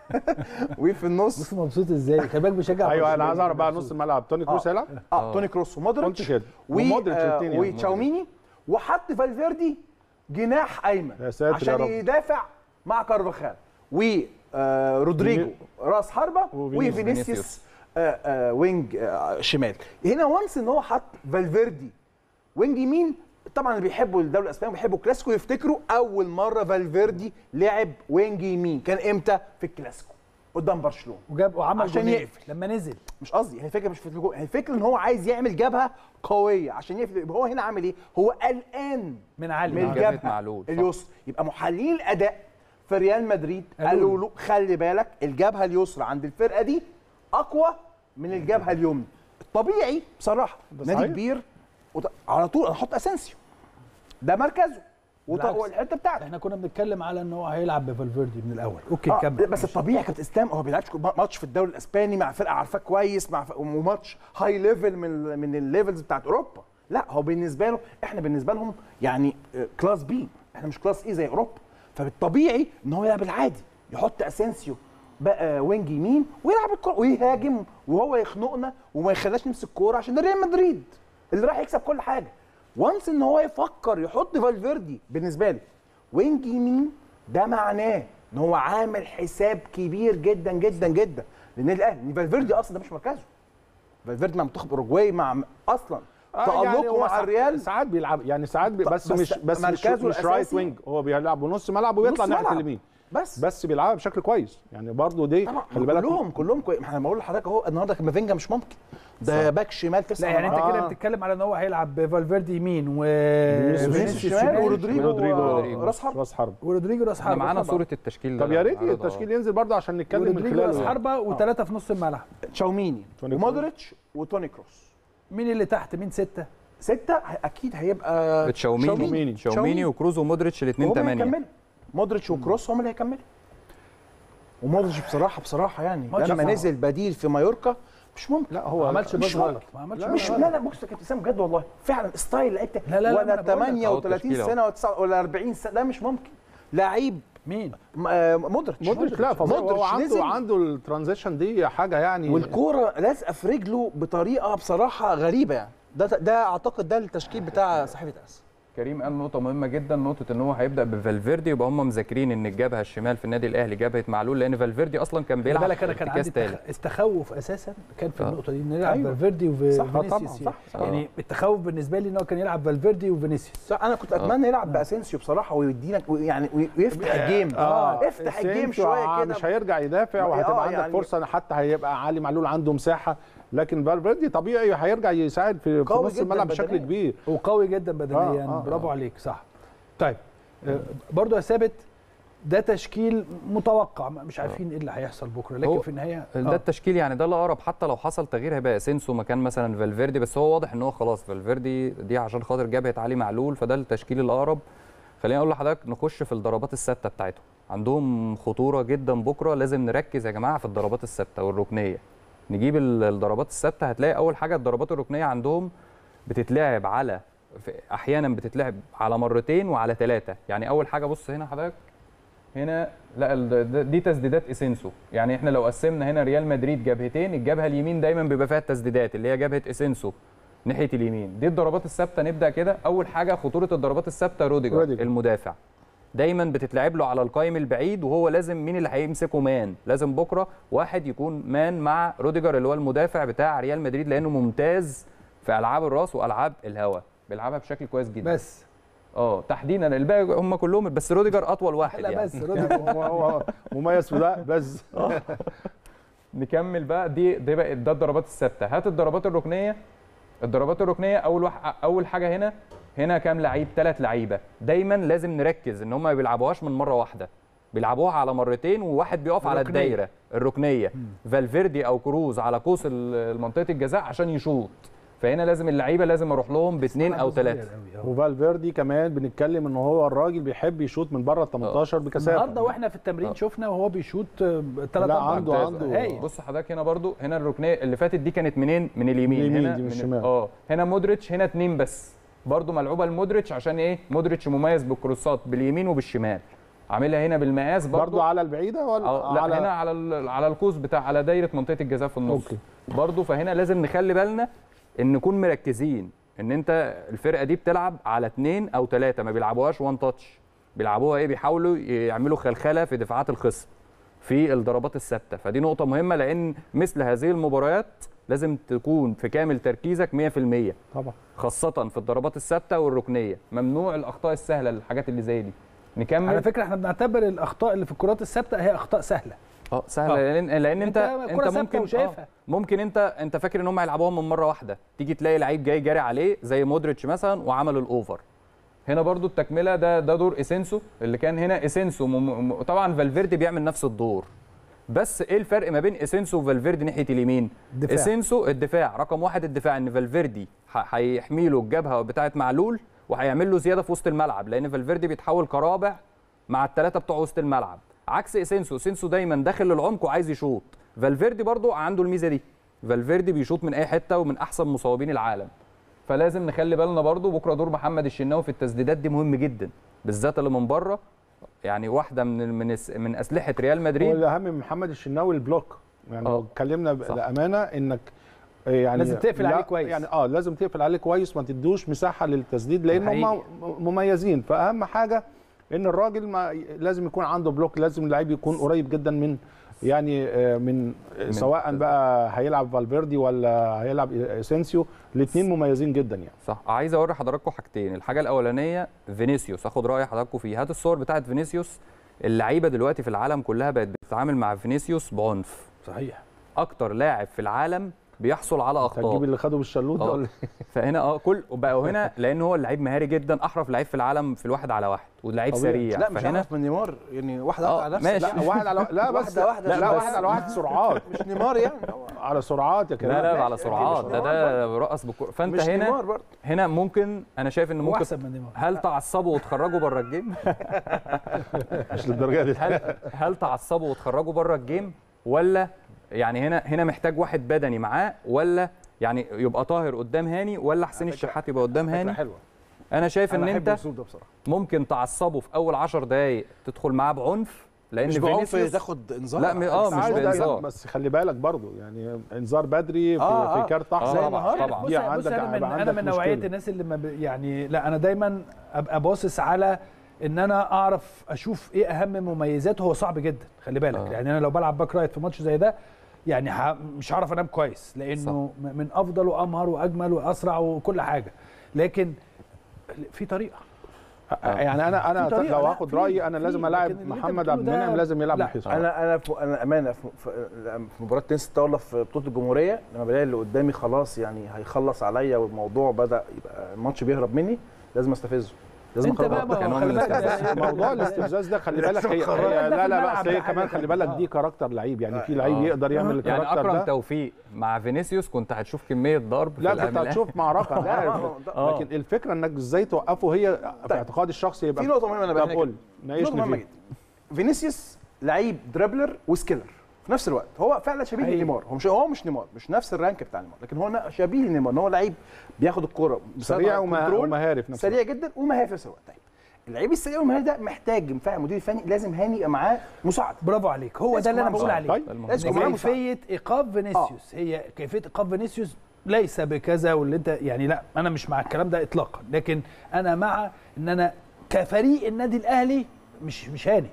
وفي النص. بص مبسوط إزاي؟ خلي بالك بيشجع أيوه أنا. عايز أعرف بقى نص الملعب. توني كروس آه. هيلعب؟ آه. توني كروس. ومودريتش؟ ومودريتش آه، الاثنين يعني. وتشاوميني. وحط فالفيردي جناح أيمن يا ساتر عشان. يدافع مع كارفاخال. ورودريجو راس حربة. وفينيسيوس. آه، آه، wing آه، شمال. هنا once إن هو حط فالفيردي. wing يمين طبعا اللي بيحبوا الدوري الإسباني بيحبوا الكلاسيكو يفتكروا أول مرة فالفيردي لعب wing يمين كان إمتى؟ في الكلاسيكو قدام برشلونة. وجاب وعمل عشان يقفل. لما نزل. مش قصدي هي الفكرة مش في الهجوم هي الفكرة إن هو عايز يعمل جبهة قوية. عشان يقفل يبقى هو هنا عامل إيه؟ هو قلقان من علي. من الجبهه. اليسرى. يبقى محللين الأداء في ريال مدريد. قالوا له. خلي بالك الجبهة اليسرى عند الفرقة دي أقوى من الجبهة اليمنى. الطبيعي بصراحة. نادي. كبير وط... على طول أحط أسينسيو ده مركزه. والحتة بتاعته. إحنا كنا بنتكلم على إن هو هيلعب بفالفيردي من الأول. okay آه كمل. بس الطبيعي كابتن إسلام هو بيلعبش ماتش في الدوري الإسباني مع فرقة عارفاه كويس مع وماتش high level من من ال levels بتاعت أوروبا. لا هو بالنسبة له إحنا بالنسبة لهم يعني آه، class B إحنا مش class A زي أوروبا. فبالطبيعي إن هو يلعب العادي. يحط أسينسيو بقى wing يمين ويلعب الكوره ويهاجم وهو يخنقنا وما يخليناش نمسك الكوره عشان ده ريال مدريد اللي راح يكسب كل حاجة. once إن هو يفكر يحط فالفيردي بالنسبة لي wing يمين ده معناه إن هو عامل حساب كبير جدا جدا جدا. للنادي الاهلي فالفيردي أصلا ده مش مركزه. فالفيردي مع منتخب اوروجواي مع أصلا آه، تألقه يعني هو مع الريال. ساعات بيلعب يعني ساعات بي بس, بس مش بس مش, مركزه مش right wing هو بيلعب نص ملعب ويطلع نص ناحية. اليمين. بس. بس بيلعبها بشكل كويس. يعني برضه دي خلي بالك. كلهم كلهم كويس ما أنا بقول لحضرتك أهو النهارده كامافينجا مش ممكن. ده باك شمال تسعه لا يعني انت آه. كده بتتكلم على ان هو هيلعب بفالفيردي يمين و فينيسيوس. شمال. ورودريجو رودريجو راس حرب. راس حرب. ورودريجو راس حربه معانا. صورة التشكيل ده طب يا ريت. التشكيل ينزل برضه عشان نتكلم من ورودريجو راس خلاله. حربة وثلاثه في نص الملعب. تشاوميني. ومودريتش وتوني كروس. مين اللي تحت؟ مين ستة؟ ستة؟ أكيد هيبقى تشاوميني. تشاوميني. وكروز ومودريتش الاثنين 8 هيكملوا مودريتش وكروس هم اللي هيكملوا. ومودريتش بصراحة بصراحة يعني. لما. نزل بديل في مايوركا مش ممكن. لا ما هو عملش مش غلط. ما عملش لا، مش. لا لا بص يا كابتن بجد والله. فعلا style لعيبه لا، لا، لا، ما ولا أنا بقول لك. 38 أهو سنه ولا التشكيلة 9 ولا 40 سنة. ده مش ممكن. لعيب. مين؟ آه، مودريتش. مودريتش. لا فظيع. هو عنده نزل. عنده ال transition دي حاجة يعني والكورة لازقة في رجله بطريقة بصراحة غريبة يعني. ده ده أعتقد ده التشكيل بتاع صاحبه أس. كريم قال نقطة مهمة جدا نقطة إن هو هيبدأ بفالفيردي يبقى هم مذاكرين إن الجبهة الشمال في النادي الأهلي جبهة معلول لأن فالفيردي أصلا كان بيلعب بالك أنا كان عندي التخوف أساسا كان في آه. النقطة دي إن يلعب أيوة. فالفيردي صح، آه، طبعاً، وفينيسيوس صح، صح. يعني التخوف بالنسبة لي إن هو كان يلعب فالفيردي وفينيسيوس. صح أنا كنت أتمنى يلعب بأسينسيو بصراحة ويدينا يعني ويفتح ال game. آه. افتح ال game شوية آه، كده. مش هيرجع يدافع آه، وهتبقى عندك يعني- فرصه حتى هيبقى علي معلول عنده مساحة لكن فالفيردي طبيعي هيرجع يساعد في, في قوي نص جداً الملعب بشكل. كبير. وقوي جدا بدنيا. آه، آه، برافو عليك صح. طيب آه، برضو يا ثابت ده تشكيل متوقع مش عارفين إيه اللي هيحصل بكرة لكن في النهاية ده آه. التشكيل يعني ده الاقرب حتى لو حصل تغيير هيبقى اسينسو مكان مثلا فالفيردي بس هو واضح إن هو خلاص فالفيردي دي عشان خاطر جبهه علي معلول فده التشكيل الأقرب. خليني أقول لحضرتك نخش في الضربات الثابته بتاعتهم. عندهم خطورة جدا بكرة لازم نركز يا جماعة في الضربات الثابته والركنية. نجيب ال- الضربات الثابته هتلاقي أول حاجة الضربات الركنية عندهم بتتلعب على أحيانا بتتلعب على مرتين وعلى ثلاثة يعني أول حاجة بص هنا حضرتك هنا لا دي تسديدات إسينسو. يعني إحنا لو قسمنا هنا ريال مدريد جبهتين الجبهة اليمين دايما بيبقى فيها التسديدات اللي هي جبهة إسينسو ناحية اليمين. دي الضربات الثابتة نبدأ كده. أول حاجة خطورة الضربات الثابتة روديجر. المدافع. دايما بتتلعب له على القايم البعيد وهو لازم مين اللي هيمسكه؟ man. لازم بكرة واحد يكون man مع روديجر اللي هو المدافع بتاع ريال مدريد لأنه ممتاز في ألعاب الرأس وألعاب الهوا. بيلعبها بشكل كويس جدا. بس. آه تحديدا الباقي هم كلهم بس روديجر أطول واحد لا يعني. بس روديجر هو هو مميز في ده بس. نكمل بقى دي دي بقى ده الضربات الثابتة. هات الضربات الركنية. الضربات الركنية أول واحد أول حاجة هنا هنا كام لعيب؟ ثلاث لعيبة. دايما لازم نركز إن هم ما بيلعبوهاش من مرة واحدة. بيلعبوها على مرتين وواحد بيقف على. الدايرة الركنية. فالفيردي أو كروز على قوس منطقه الجزاء عشان يشوط. فهنا لازم اللعيبة لازم أروح لهم باثنين أو ثلاثة وفالفيردي كمان بنتكلم إن هو الراجل بيحب يشوط من بره ال 18 بكثافة. النهارده وإحنا في التمرين آه. شفنا وهو بيشوط ثلاث لا، عنده-. عنده- هايل. بص حضرتك هنا برضو هنا الركنية اللي فاتت دي كانت منين؟ من اليمين. اليمين هنا دي من الشمال. آه. هنا مودريتش هنا اتنين بس. برضو ملعوبة لمودريتش عشان إيه؟ مودريتش مميز بالكروسات باليمين وبالشمال. عاملها هنا بالمقاس برضو, برضه على البعيدة ولا آه لا على هنا على ال- على القوس بتاع على دايرة منطقة الجزاء في النص. okay. برضو فهنا لازم نخلي بالنا إن نكون مركزين إن أنت الفرقة دي بتلعب على اتنين أو ثلاثة ما بيلعبوهاش one touch بيلعبوها إيه؟ بيحاولوا يعملوا خلخلة في دفاعات الخصم في الضربات الثابتة. فدي نقطة مهمة لأن مثل هذه المباريات لازم تكون في كامل تركيزك 100% طبعا. خاصة في الضربات الثابتة والركنية. ممنوع الأخطاء السهلة الحاجات اللي زي دي. نكمل؟ على فكرة إحنا بنعتبر الأخطاء اللي في الكرات الثابتة هي أخطاء سهلة. آه سهله آه. لأن لأن انت انت ممكن وشايفها. آه ممكن انت انت فاكر ان هم هيلعبوها من مرة واحدة. تيجي تلاقي لعيب جاي جاري عليه زي مودريتش مثلا وعمل ال over هنا برضو التكملة ده ده دور إسينسو اللي كان هنا إسينسو مم... طبعا فالفيردي بيعمل نفس الدور. بس إيه الفرق ما بين إسينسو وفالفيردي ناحية اليمين؟ الدفاع. إسينسو الدفاع. رقم واحد الدفاع إن فالفيردي هيحمي له الجبهة بتاعة معلول وهيعمل له زيادة في وسط الملعب لأن فالفيردي بيتحول كرابع مع الثلاثه بتوع وسط الملعب. عكس اسينسو اسينسو دايما داخل للعمق وعايز يشوط فالفيردي برضو عنده الميزة دي فالفيردي بيشوط من أي حتة ومن أحسن مصوبين العالم فلازم نخلي بالنا برضو بكرة دور محمد الشناوي في التسديدات دي مهم جدا بالذات اللي من بره يعني واحدة من من من أسلحة ريال هو مدريد الاهم من محمد الشناوي البلوك يعني آه. لو اتكلمنا. بأمانة إنك يعني لازم تقفل عليه كويس. يعني آه لازم تقفل عليه كويس ما تديهوش مساحة للتسديد لأن هم. مميزين فأهم حاجة إن الراجل ما لازم يكون عنده بلوك لازم اللعيب يكون قريب جدا من يعني آه، من سواء بقى هيلعب فالفيردي ولا هيلعب إسينسيو الاثنين مميزين جدا يعني. صح. عايز أوري حضراتكم حاجتين. الحاجة الأولانية فينيسيوس. آخد رأي حضراتكم فيه. هات الصور بتاعت فينيسيوس. اللعيبة دلوقتي في العالم كلها بقت بتتعامل مع فينيسيوس بعنف. صحيح. أكتر لاعب في العالم بيحصل على هتجيب أخطاء. اللي خده بالشلوت ده آه. ولا فهنا آه كل بقى هنا لأن هو اللعيب مهاري جدا أحرف لعيب في العالم في الواحد على واحد ولعيب طبيعي. سريع. لا مش فهنا من نيمار يعني آه، واحدة على نفسك ماشي. لا واحد على لا بس واحدة واحدة لا, لا بس. واحد على واحد سرعات. مش نيمار يعني. على سرعات يا كريم. لا لا على سرعات. ده ده رقص بالكورة. فأنت مش هنا نيمار برضه. هنا ممكن أنا شايف إن ممكن أحسن من نيمار. هل تعصبوا وتخرجوا بره الجيم؟ مش للدرجة دي. هل هل تعصبوا وتخرجوا بره الجيم ولا يعني هنا هنا محتاج واحد بدني معاه ولا يعني يبقى طاهر قدام هاني ولا حسين الشحات يبقى قدام هاني حلوة أنا شايف إن أنا أحب أنت ممكن تعصبه في أول 10 دقائق تدخل معاه بعنف لأن مش بعنف فينيسيوس تاخد إنذار لا، م- آه، بس مش بإنذار. بس خلي بالك برضو يعني إنذار بدري في, آه، آه. في كارت آه، احمر طبعا، طبعا. بص بص عندك- أنا من أنا عندك من نوعية. الناس اللي ما ب... يعني لا أنا دايما أبقى باصص على إن أنا أعرف أشوف إيه أهم مميزاته هو صعب جدا خلي بالك آه. يعني أنا لو بلعب باك رايت في ماتش زي ده يعني. مش هعرف أنام كويس لأنه م- من أفضل وأمهر وأجمل وأسرع وكل حاجة. لكن في طريقة. يعني أنا أنا لو هاخد رأيي أنا لازم ألاعب محمد عبد المنعم لازم يلعب. ناحيته أنا أنا في أنا أمانة في, في, في مباراة تنس الطاولة في بطولة الجمهورية لما بلاقي اللي قدامي خلاص يعني هيخلص عليا والموضوع بدأ يبقى الماتش بيهرب مني لازم أستفزه. لازم أنت بقى موضوع الاستفزاز ده خلي بالك هي لا لا بس هي كمان خلي بالك. دي كاركتر لعيب. يعني في آه. لعيب يقدر يعمل يعني الكاركتر أكرم ده. توفيق مع فينيسيوس كنت هتشوف كمية ضرب لا كنت. هتشوف معركة ده- آه. لكن الفكرة إنك إزاي توقفه هي في اعتقادي الشخصي يبقى في نقطة مهمة أنا طب بقى قول نقطه ناقشني مهمة فيها جدا. فينيسيوس لعيب dribbler و skiller. في نفس الوقت هو فعلا شبيه حقيقي. لنيمار. هو مش هو مش نيمار مش نفس ال rank بتاع نيمار لكن هو شبيه لنيمار إن هو لعيب بياخد الكورة سريع ومهاري في نفس سريع جدا ومهاري في نفس الوقت. طيب اللعيب السريع والمهاري ده محتاج ينفع المدير الفني لازم هاني يبقى معاه مساعد برافو عليك. هو ده اللي أنا بقول عليه. طيب كيفية إيقاف فينيسيوس. هي كيفية إيقاف فينيسيوس ليس بكذا واللي انت يعني لا أنا مش مع الكلام ده اطلاقا. لكن أنا مع إن أنا كفريق النادي الأهلي مش مش هاني.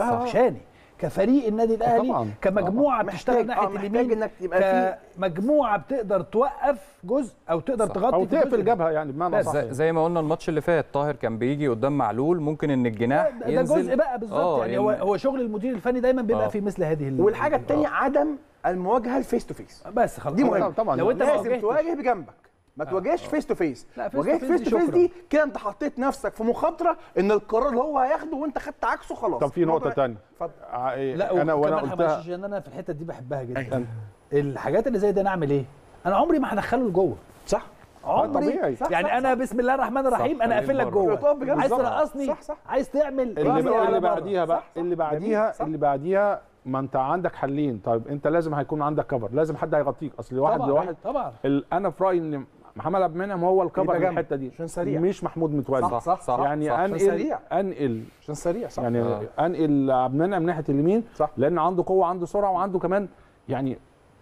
آه. مش هاني. كفريق النادي الأهلي طبعاً. كمجموعة طبعاً. بتشتغل ناحية آه، اليمين إنك تبقى في- كمجموعة بتقدر توقف جزء أو تقدر صح. تغطي أو تقفل. جبهة يعني بمعنى بس صح زي, زي ما قلنا الماتش اللي فات طاهر كان بيجي قدام معلول ممكن إن الجناح ده, ده ينزل جزء بقى بالظبط آه، يعني هو يعني- هو شغل المدير الفني دايما بيبقى آه. في مثل هذه ال- والحاجة الثانية عدم المواجهة ال face to face بس خلاص دي مهمة. طبعا لو أنت ما لازم تواجه بجنبك ما تواجهش face to face واجهت face دي to face. دي كده انت حطيت نفسك في مخاطرة إن القرار اللي هو هياخده وأنت خدت عكسه خلاص. طب في نقطة ثانية اتفضل. لا أنا وأنا قلتها. عشان أنا في الحتة دي بحبها جدا. أيوة. الحاجات اللي زي دي أنا أعمل إيه؟ أنا عمري ما هدخله لجوه صح. عمري. طبيعي. صح، يعني صح، أنا بسم الله الرحمن الرحيم أنا أقفل لك. جوه. عايز. ترقصني؟ صح، صح. عايز تعمل؟ اللي. بعديها بقى. اللي بعديها. اللي بعديها ما أنت عندك حلين. طيب أنت لازم هيكون عندك cover لازم حد هيغطيك. أصل واحد طبعا لواحد. طبعا. أنا في رأيي إن محمد عبد المنعم هو ال cover يبقى في. الحتة دي عشان سريع. مش محمود متولي صح، صح، صح. يعني صح. انقل سريع. أنقل عشان سريع صح يعني آه. أنقل عبد المنعم ناحية اليمين صح. لأن عنده قوة عنده سرعة وعنده كمان يعني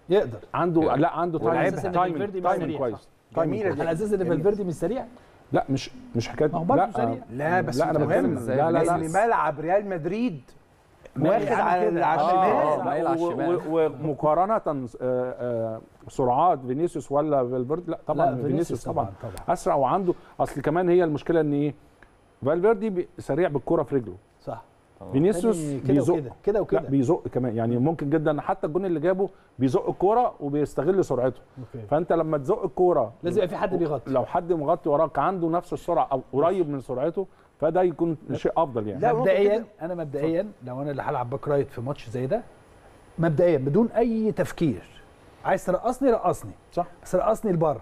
يقدر عنده يعني لا عنده timing سريع. كويس دي. على أساس إن فالفيردي مش سريع لا مش مش حكاية لا سريع. لا بس لا أنا مهم. بتكلم لا لا لا ملعب ريال مدريد واخد على آه، الشمال آه. الشمال. ومقارنة آه، آه، سرعات فينيسيوس ولا فالفيردي لا طبعا لا، فينيسيوس طبعا. طبعا أسرع وعنده أصل كمان هي المشكلة إن إيه؟ فالفيردي سريع بالكرة في رجله. صح. فينيسيوس كده بيزق. وكده كده لا وكده بيزق كمان. يعني ممكن جدا حتى الجون اللي جابه بيزق الكوره وبيستغل سرعته. أوكي. فأنت لما تزق الكوره لازم يبقى في حد بيغطي. لو حد مغطي وراك عنده نفس السرعة أو قريب من سرعته فده يكون شيء أفضل يعني. لا، مبدئيا. أنا مبدئيا لو أنا اللي هلعب back right في ماتش زي ده مبدئيا بدون أي تفكير. عايز ترقصني رقصني. صح. بس رقصني لبره.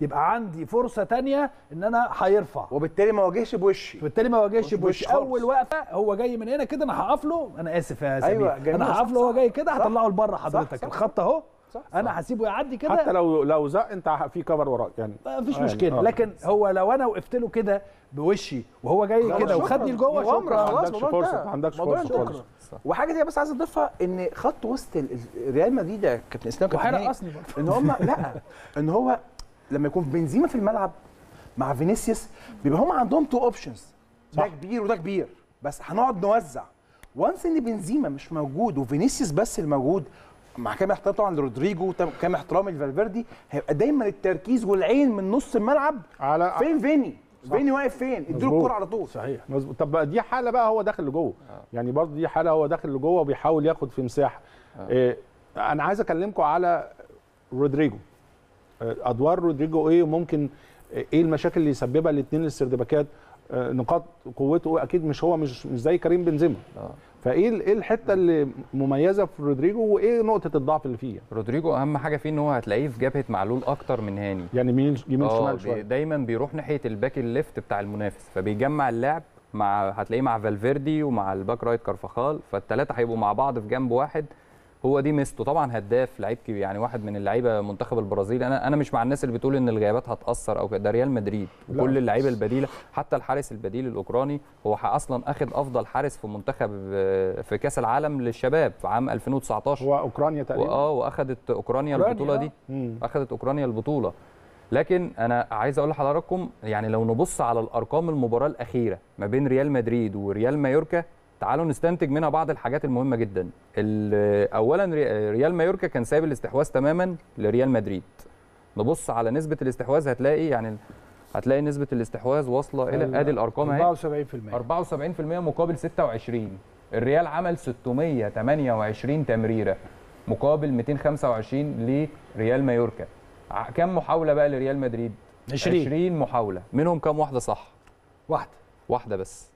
يبقى عندي فرصة تانية إن أنا هيرفع. وبالتالي ما واجهش بوشي. فبالتالي ما واجهش مش بوش خالص. أول وقفة هو جاي من هنا كده أنا هقف له أنا آسف يا سمير أيوة، جميل، أنا هقف له هو. جاي كده. هطلعه لبره حضرتك. صح. الخط أهو. صح، أنا هسيبه يعدي كده حتى لو لو زق أنت في cover وراك يعني ما فيش يعني، مشكلة آه. لكن هو لو أنا وقفت له كده بوشي وهو جاي كده. وخدني لجوه شكرا خلاص، عندكش فرصة، انتهى. عندكش انتهى. خالص. وحاجة دي بس عايز أضيفها إن خط وسط ال- ال- ريال مدريد يا كابتن إسلام كابتن إن هم لا إن هو لما يكون بنزيما في الملعب مع فينيسيوس بيبقى هم عندهم two options ده. كبير وده كبير بس هنقعد نوزع once إن بنزيما مش موجود وفينيسيوس بس اللي موجود مع كامل احترام طبعا لرودريجو كامل احترامي لفالفيردي. هيبقى دايما التركيز والعين من نص الملعب. على فين فيني؟ فيني واقف فين؟ اديله. الكوره على طول. صحيح. مظبوط. طب دي حالة بقى هو داخل لجوه. يعني برضه دي حالة هو داخل لجوه وبيحاول ياخد في مساحة. إيه أنا عايز أكلمكم على رودريجو. آه، أدوار رودريجو إيه وممكن آه، إيه المشاكل اللي يسببها الاثنين السردباكات آه، نقاط قوته أكيد مش هو مش مش زي كريم بنزيما. آه. فإيه إيه الحتة اللي مميزة في رودريجو وإيه نقطة الضعف اللي فيه رودريجو أهم حاجة فيه إن هو هتلاقيه في جبهة معلول أكتر من هاني. يعني يمين يمين آه شمال شوية. دايما بيروح ناحية ال back ال left بتاع المنافس فبيجمع اللعب مع هتلاقيه مع فالفيردي ومع ال back right كارفاخال فالثلاثه هيبقوا مع بعض في جنب واحد هو دي ميزته. طبعا هداف لعيب كبير يعني واحد من اللعيبة منتخب البرازيل. أنا أنا مش مع الناس اللي بتقول إن الغيابات هتأثر أو كده. ده ريال مدريد. وكل اللعيبة البديلة حتى الحارس البديل الأوكراني هو أصلا أخد أفضل حارس في منتخب آه، في كأس العالم للشباب في عام 2019 هو أوكرانيا تقريبا؟ واه وأخدت أوكرانيا البطولة آه. دي مم. اخذت أوكرانيا البطولة. لكن أنا عايز أقول لحضراتكم يعني لو نبص على الأرقام المباراة الأخيرة ما بين ريال مدريد وريال مايوركا تعالوا نستنتج منها بعض الحاجات المهمة جدا. اولا ري- ريال مايوركا كان سايب الاستحواذ تماما لريال مدريد. نبص على نسبة الاستحواذ هتلاقي يعني هتلاقي نسبة الاستحواذ واصلة إلى أدي الأرقام أهي. 74% 74% مقابل 26 الريال عمل 628 تمريرة مقابل 225 لريال مايوركا. كم محاولة بقى لريال مدريد؟ 20 20 محاولة. منهم كم واحدة صح؟ واحدة. واحدة بس.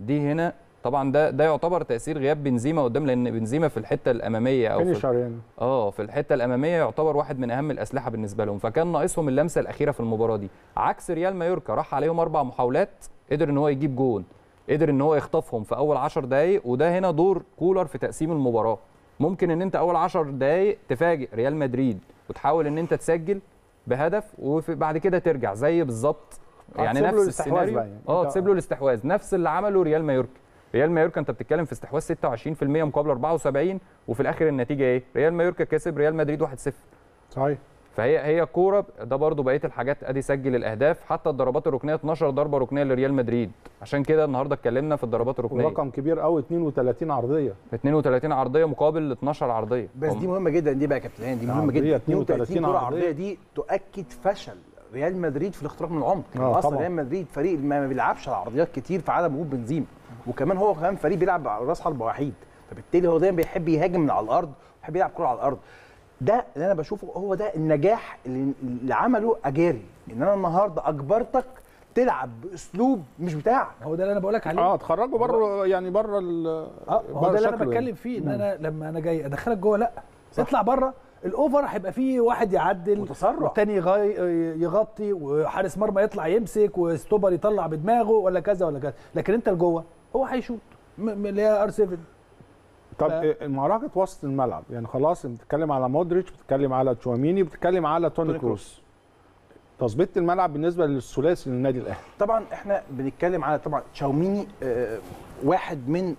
دي هنا طبعا ده ده يعتبر تأثير غياب بنزيما قدام لأن بنزيما في الحتة الأمامية أو في يعني آه في الحتة الأمامية يعتبر واحد من أهم الأسلحة بالنسبة لهم. فكان ناقصهم اللمسة الأخيرة في المباراة دي. عكس ريال مايوركا راح عليهم أربع محاولات قدر إن هو يجيب جون قدر إن هو يخطفهم في أول 10 دقائق وده هنا دور كولر في تقسيم المباراة. ممكن إن أنت أول 10 دقائق تفاجئ ريال مدريد وتحاول إن أنت تسجل بهدف وبعد كده ترجع زي بالظبط. يعني نفس السيناريو. يعني. آه تسيب له الاستحواذ. نفس اللي عمله ريال مايوركا. ريال مايوركا انت بتتكلم في استحواذ 26% مقابل 74 وفي الآخر النتيجة إيه؟ ريال مايوركا كسب ريال مدريد 1-0 صحيح. فهي هي كورة ده برضو بقية الحاجات أدي سجل الأهداف حتى الضربات الركنية 12 ضربة ركنية لريال مدريد. عشان كده النهارده اتكلمنا في الضربات الركنية. ورقم كبير قوي 32 عرضية. 32 عرضية مقابل 12 عرضية. بس دي مهمة جدا دي بقى يا كابتن هاني دي مهمة جدا. 32 32 كره عرضية. عرضية دي تؤكد فشل. ريال مدريد في الاختراق من العمق. آه، آه أصلا. ريال مدريد فريق ما ما بيلعبش على عرضيات كتير في عدم وجود بنزيما. وكمان هو كمان فريق بيلعب على راس حربة وحيد. فبالتالي هو دايما بيحب يهاجم من على الأرض ويحب يلعب كرة على الأرض. ده اللي أنا بشوفه هو ده النجاح اللي, اللي عمله أجاري. إن أنا النهارده أجبرتك تلعب بأسلوب مش بتاعك. هو ده اللي أنا بقول لك عليه. آه اتخرجوا بره يعني بره آه هو بره ده اللي أنا شكله بتكلم يعني. فيه إن أنا لما أنا جاي أدخلك جوه لأ اطلع بره ال over هيبقى فيه واحد يعدل وتسرع. والتاني يغطي وحارس مرمى يطلع يمسك و stopper يطلع بدماغه ولا كذا ولا كذا. لكن انت لجوه هو هيشوط. اللي هي آر 7 طب ف- إيه معركه وسط الملعب. يعني خلاص بتتكلم على مودريتش بتتكلم على تشواميني بتتكلم على توني توني كروس. تظبيط الملعب بالنسبة للثلاثي للنادي الأهلي. طبعا إحنا بنتكلم على طبعا تشاوميني آه، واحد من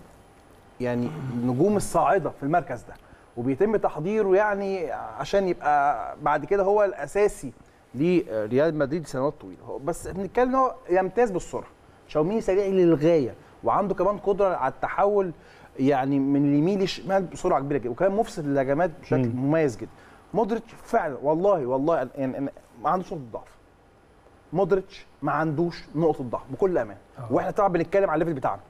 يعني النجوم الصاعدة في المركز ده. وبيتم تحضيره يعني عشان يبقى بعد كده هو الأساسي لريال مدريد سنوات طويلة. بس بنتكلم هو يمتاز بالسرعة. تشاوميني سريع للغاية وعنده كمان قدرة على التحول يعني من اليمين للشمال بسرعة كبيرة جدا. وكمان مفسد للهجمات بشكل مم. مميز جدا. مودريتش فعلا والله والله يعني ما عندوش نقطة ضعف. مودريتش ما عندوش نقطة ضعف بكل أمان. آه. وإحنا طبعا بنتكلم على ال level بتاعنا.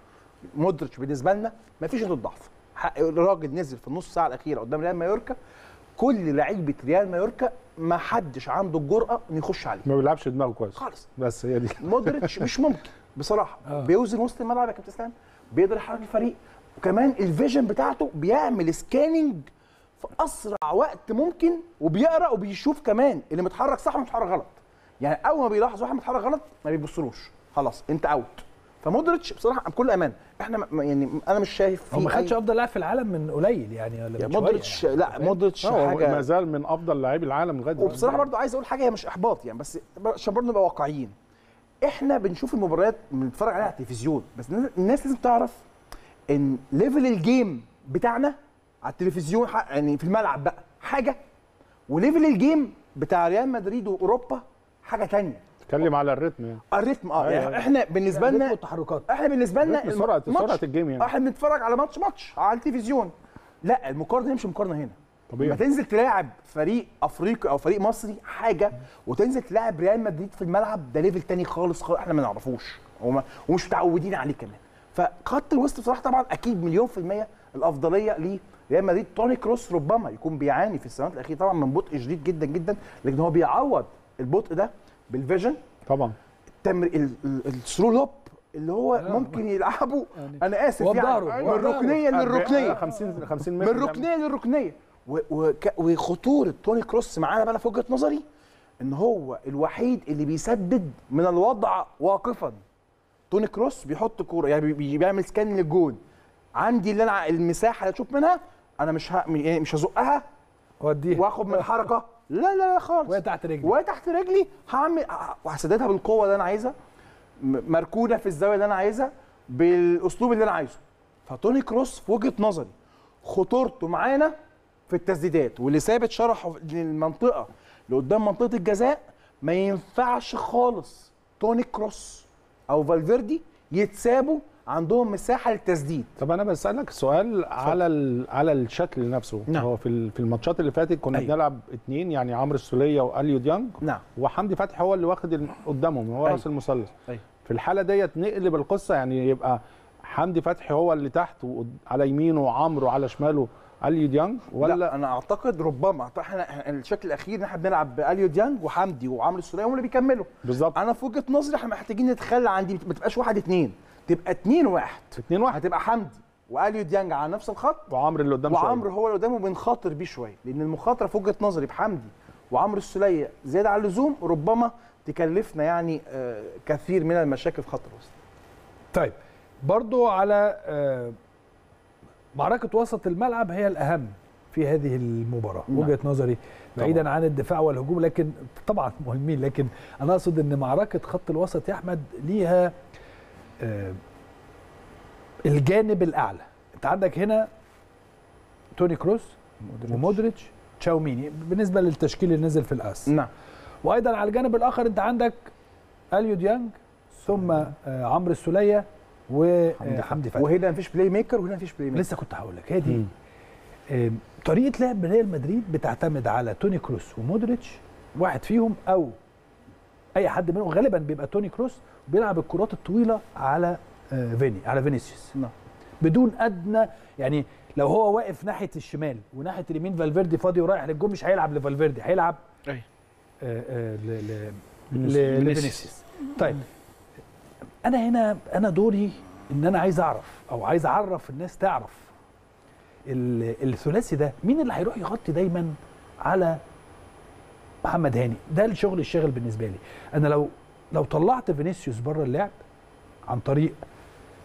مودريتش بالنسبة لنا ما فيش نقطة ضعف. الراجل نزل في النص ساعة الأخيرة قدام ريال مايوركا كل لعيبة ريال مايوركا ما حدش عنده الجرأة إنه يخش عليه. ما بيلعبش دماغه كويس. خالص. بس هي دي. مودريتش مش ممكن بصراحة. آه. بيوزن وسط الملعب يا كابتن اسلام بيقدر يحرك الفريق. وكمان ال vision بتاعته بيعمل scanning في أسرع وقت ممكن وبيقرأ وبيشوف كمان. اللي متحرك صح ومتحرك غلط. يعني أول ما بيلاحظ واحد متحرك غلط ما بيبصلوش. خلاص انت out فمودريتش بصراحة بكل أمان إحنا م- يعني أنا مش شايف هو ما خدش أفضل لاعب في العالم من قليل يعني ولا من مودريتش يعني. لا مودريتش هو حاجة ما زال من أفضل لاعبي العالم لغاية دلوقتي. وبصراحة برضو عايز أقول حاجة هي مش إحباط يعني بس عشان برضو نبقى واقعيين إحنا بنشوف المباريات بنتفرج عليها على التلفزيون بس الناس- الناس لازم تعرف إن level ال game بتاعنا على التلفزيون ح- يعني في الملعب بقى حاجة و level ال game بتاع ريال مدريد وأوروبا حاجة تانية اتكلم على ال rhythm يعني. ال rhythm آه أيوة، يعني أيوة. إحنا بالنسبة لنا rhythm التحركات إحنا بالنسبة لنا سرعه سرعة ال game يعني. إحنا بنتفرج على match match على التلفزيون. لا المقارنة دي مش مقارنة هنا. طبيعي. لما تنزل تلاعب فريق أفريقي أو فريق مصري حاجة وتنزل تلاعب ريال مدريد في الملعب ده level تاني خالص خالص إحنا ما نعرفوش. وما ومش متعودين عليه كمان. فخط الوسط بصراحة طبعا أكيد مليون في المية الأفضلية ريال مدريد توني كروس ربما يكون بيعاني في السنوات الأخيرة طبعا من بطء شديد جدا جدا لكن هو بيعوض البطء ده بال vision. طبعا. التمر ال- ال- ال through lob اللي هو ممكن يلعبه. يعني أنا آسف يعني. من ركنية للركنية. 50 50 من الركنيه للركنية. و- وك- وخطورة توني كروس معانا بقى في وجهة نظري إن هو الوحيد اللي بيسدد من الوضع واقفا. توني كروس بيحط كورة يعني بي- بيعمل scan لل goal. عندي اللي أنا المساحة اللي أشوف منها أنا مش ه... يعني مش هزقها وديها وآخد من الحركة. لا لا لا خالص. وهي تحت رجلي. وهي تحت رجلي. هعمل وهسددها بالقوة اللي أنا عايزها مركونة في الزاوية اللي أنا عايزها بالأسلوب اللي أنا عايزه. فتوني كروس في وجهة نظري خطورته معانا في التسديدات واللي ثابت شرحه للمنطقه اللي قدام منطقة الجزاء ما ينفعش خالص توني كروس أو فالفيردي يتسابوا عندهم مساحة للتسديد. طب أنا بسألك سؤال على ال- على الشكل نفسه. نعم. هو في في الماتشات اللي فاتت كنا أيوة. بنلعب اتنين يعني عمرو السولية وأليو ديانج. نعم. وحمدي فتحي هو اللي واخد قدامهم هو أيوة. راس المثلث. أيوة. في الحالة ديت نقلب القصة يعني يبقى حمدي فتحي هو اللي تحت وقد- على يمينه وعمرو على شماله أليو ديانج ولا؟ لا أنا أعتقد ربما إحنا الشكل الأخير إن إحنا بنلعب بأليو ديانج وحمدي وعمرو السولية هم اللي بيكملوا. بالظبط. أنا في وجهة نظري إحنا محتاجين نتخلى عن دي ما تبقاش واحد اتنين. تبقى اتنين واحد. اتنين واحد. هتبقى حمدي واليو ديانج على نفس الخط وعمرو اللي قدام. وعمرو هو اللي قدامه بنخاطر بيه شوية لأن المخاطرة في وجهة نظري بحمدي وعمرو السولية زيادة عن اللزوم ربما تكلفنا يعني آه، كثير من المشاكل في خط الوسط. طيب برضو على آه، معركة وسط الملعب هي الأهم في هذه المباراة. نعم. وجهة نظري بعيدا عن الدفاع والهجوم لكن طبعا مهمين لكن أنا أقصد أن معركة خط الوسط يا أحمد ليها الجانب الأعلى. أنت عندك هنا توني كروس ومودريتش تشاوميني. بالنسبة للتشكيل اللي نزل في الأس. نعم. وأيضا على الجانب الآخر أنت عندك اليو ديانج ثم آه، عمرو السولية وحمدي فتحي وهنا مفيش playmaker وهنا مفيش playmaker لسه كنت هقول لك. هي دي طريقة لعب ريال مدريد بتعتمد على توني كروس ومودريتش واحد فيهم أو أي حد منهم غالبا بيبقى توني كروس بيلعب الكرات الطويلة على آه، فيني على فينيسيوس نعم. بدون أدنى يعني لو هو واقف ناحية الشمال وناحية اليمين فالفيردي فاضي ورايح للجون مش هيلعب لفالفيردي هيلعب أي. ل- ل- فينيسيوس. ل- لفينيسيوس طيب أنا هنا أنا دوري إن أنا عايز أعرف أو عايز أعرف الناس تعرف ال- الثلاثي ده مين اللي هيروح يغطي دايما على محمد هاني ده الشغل الشاغل بالنسبة لي أنا لو لو طلعت فينيسيوس بره اللعب عن طريق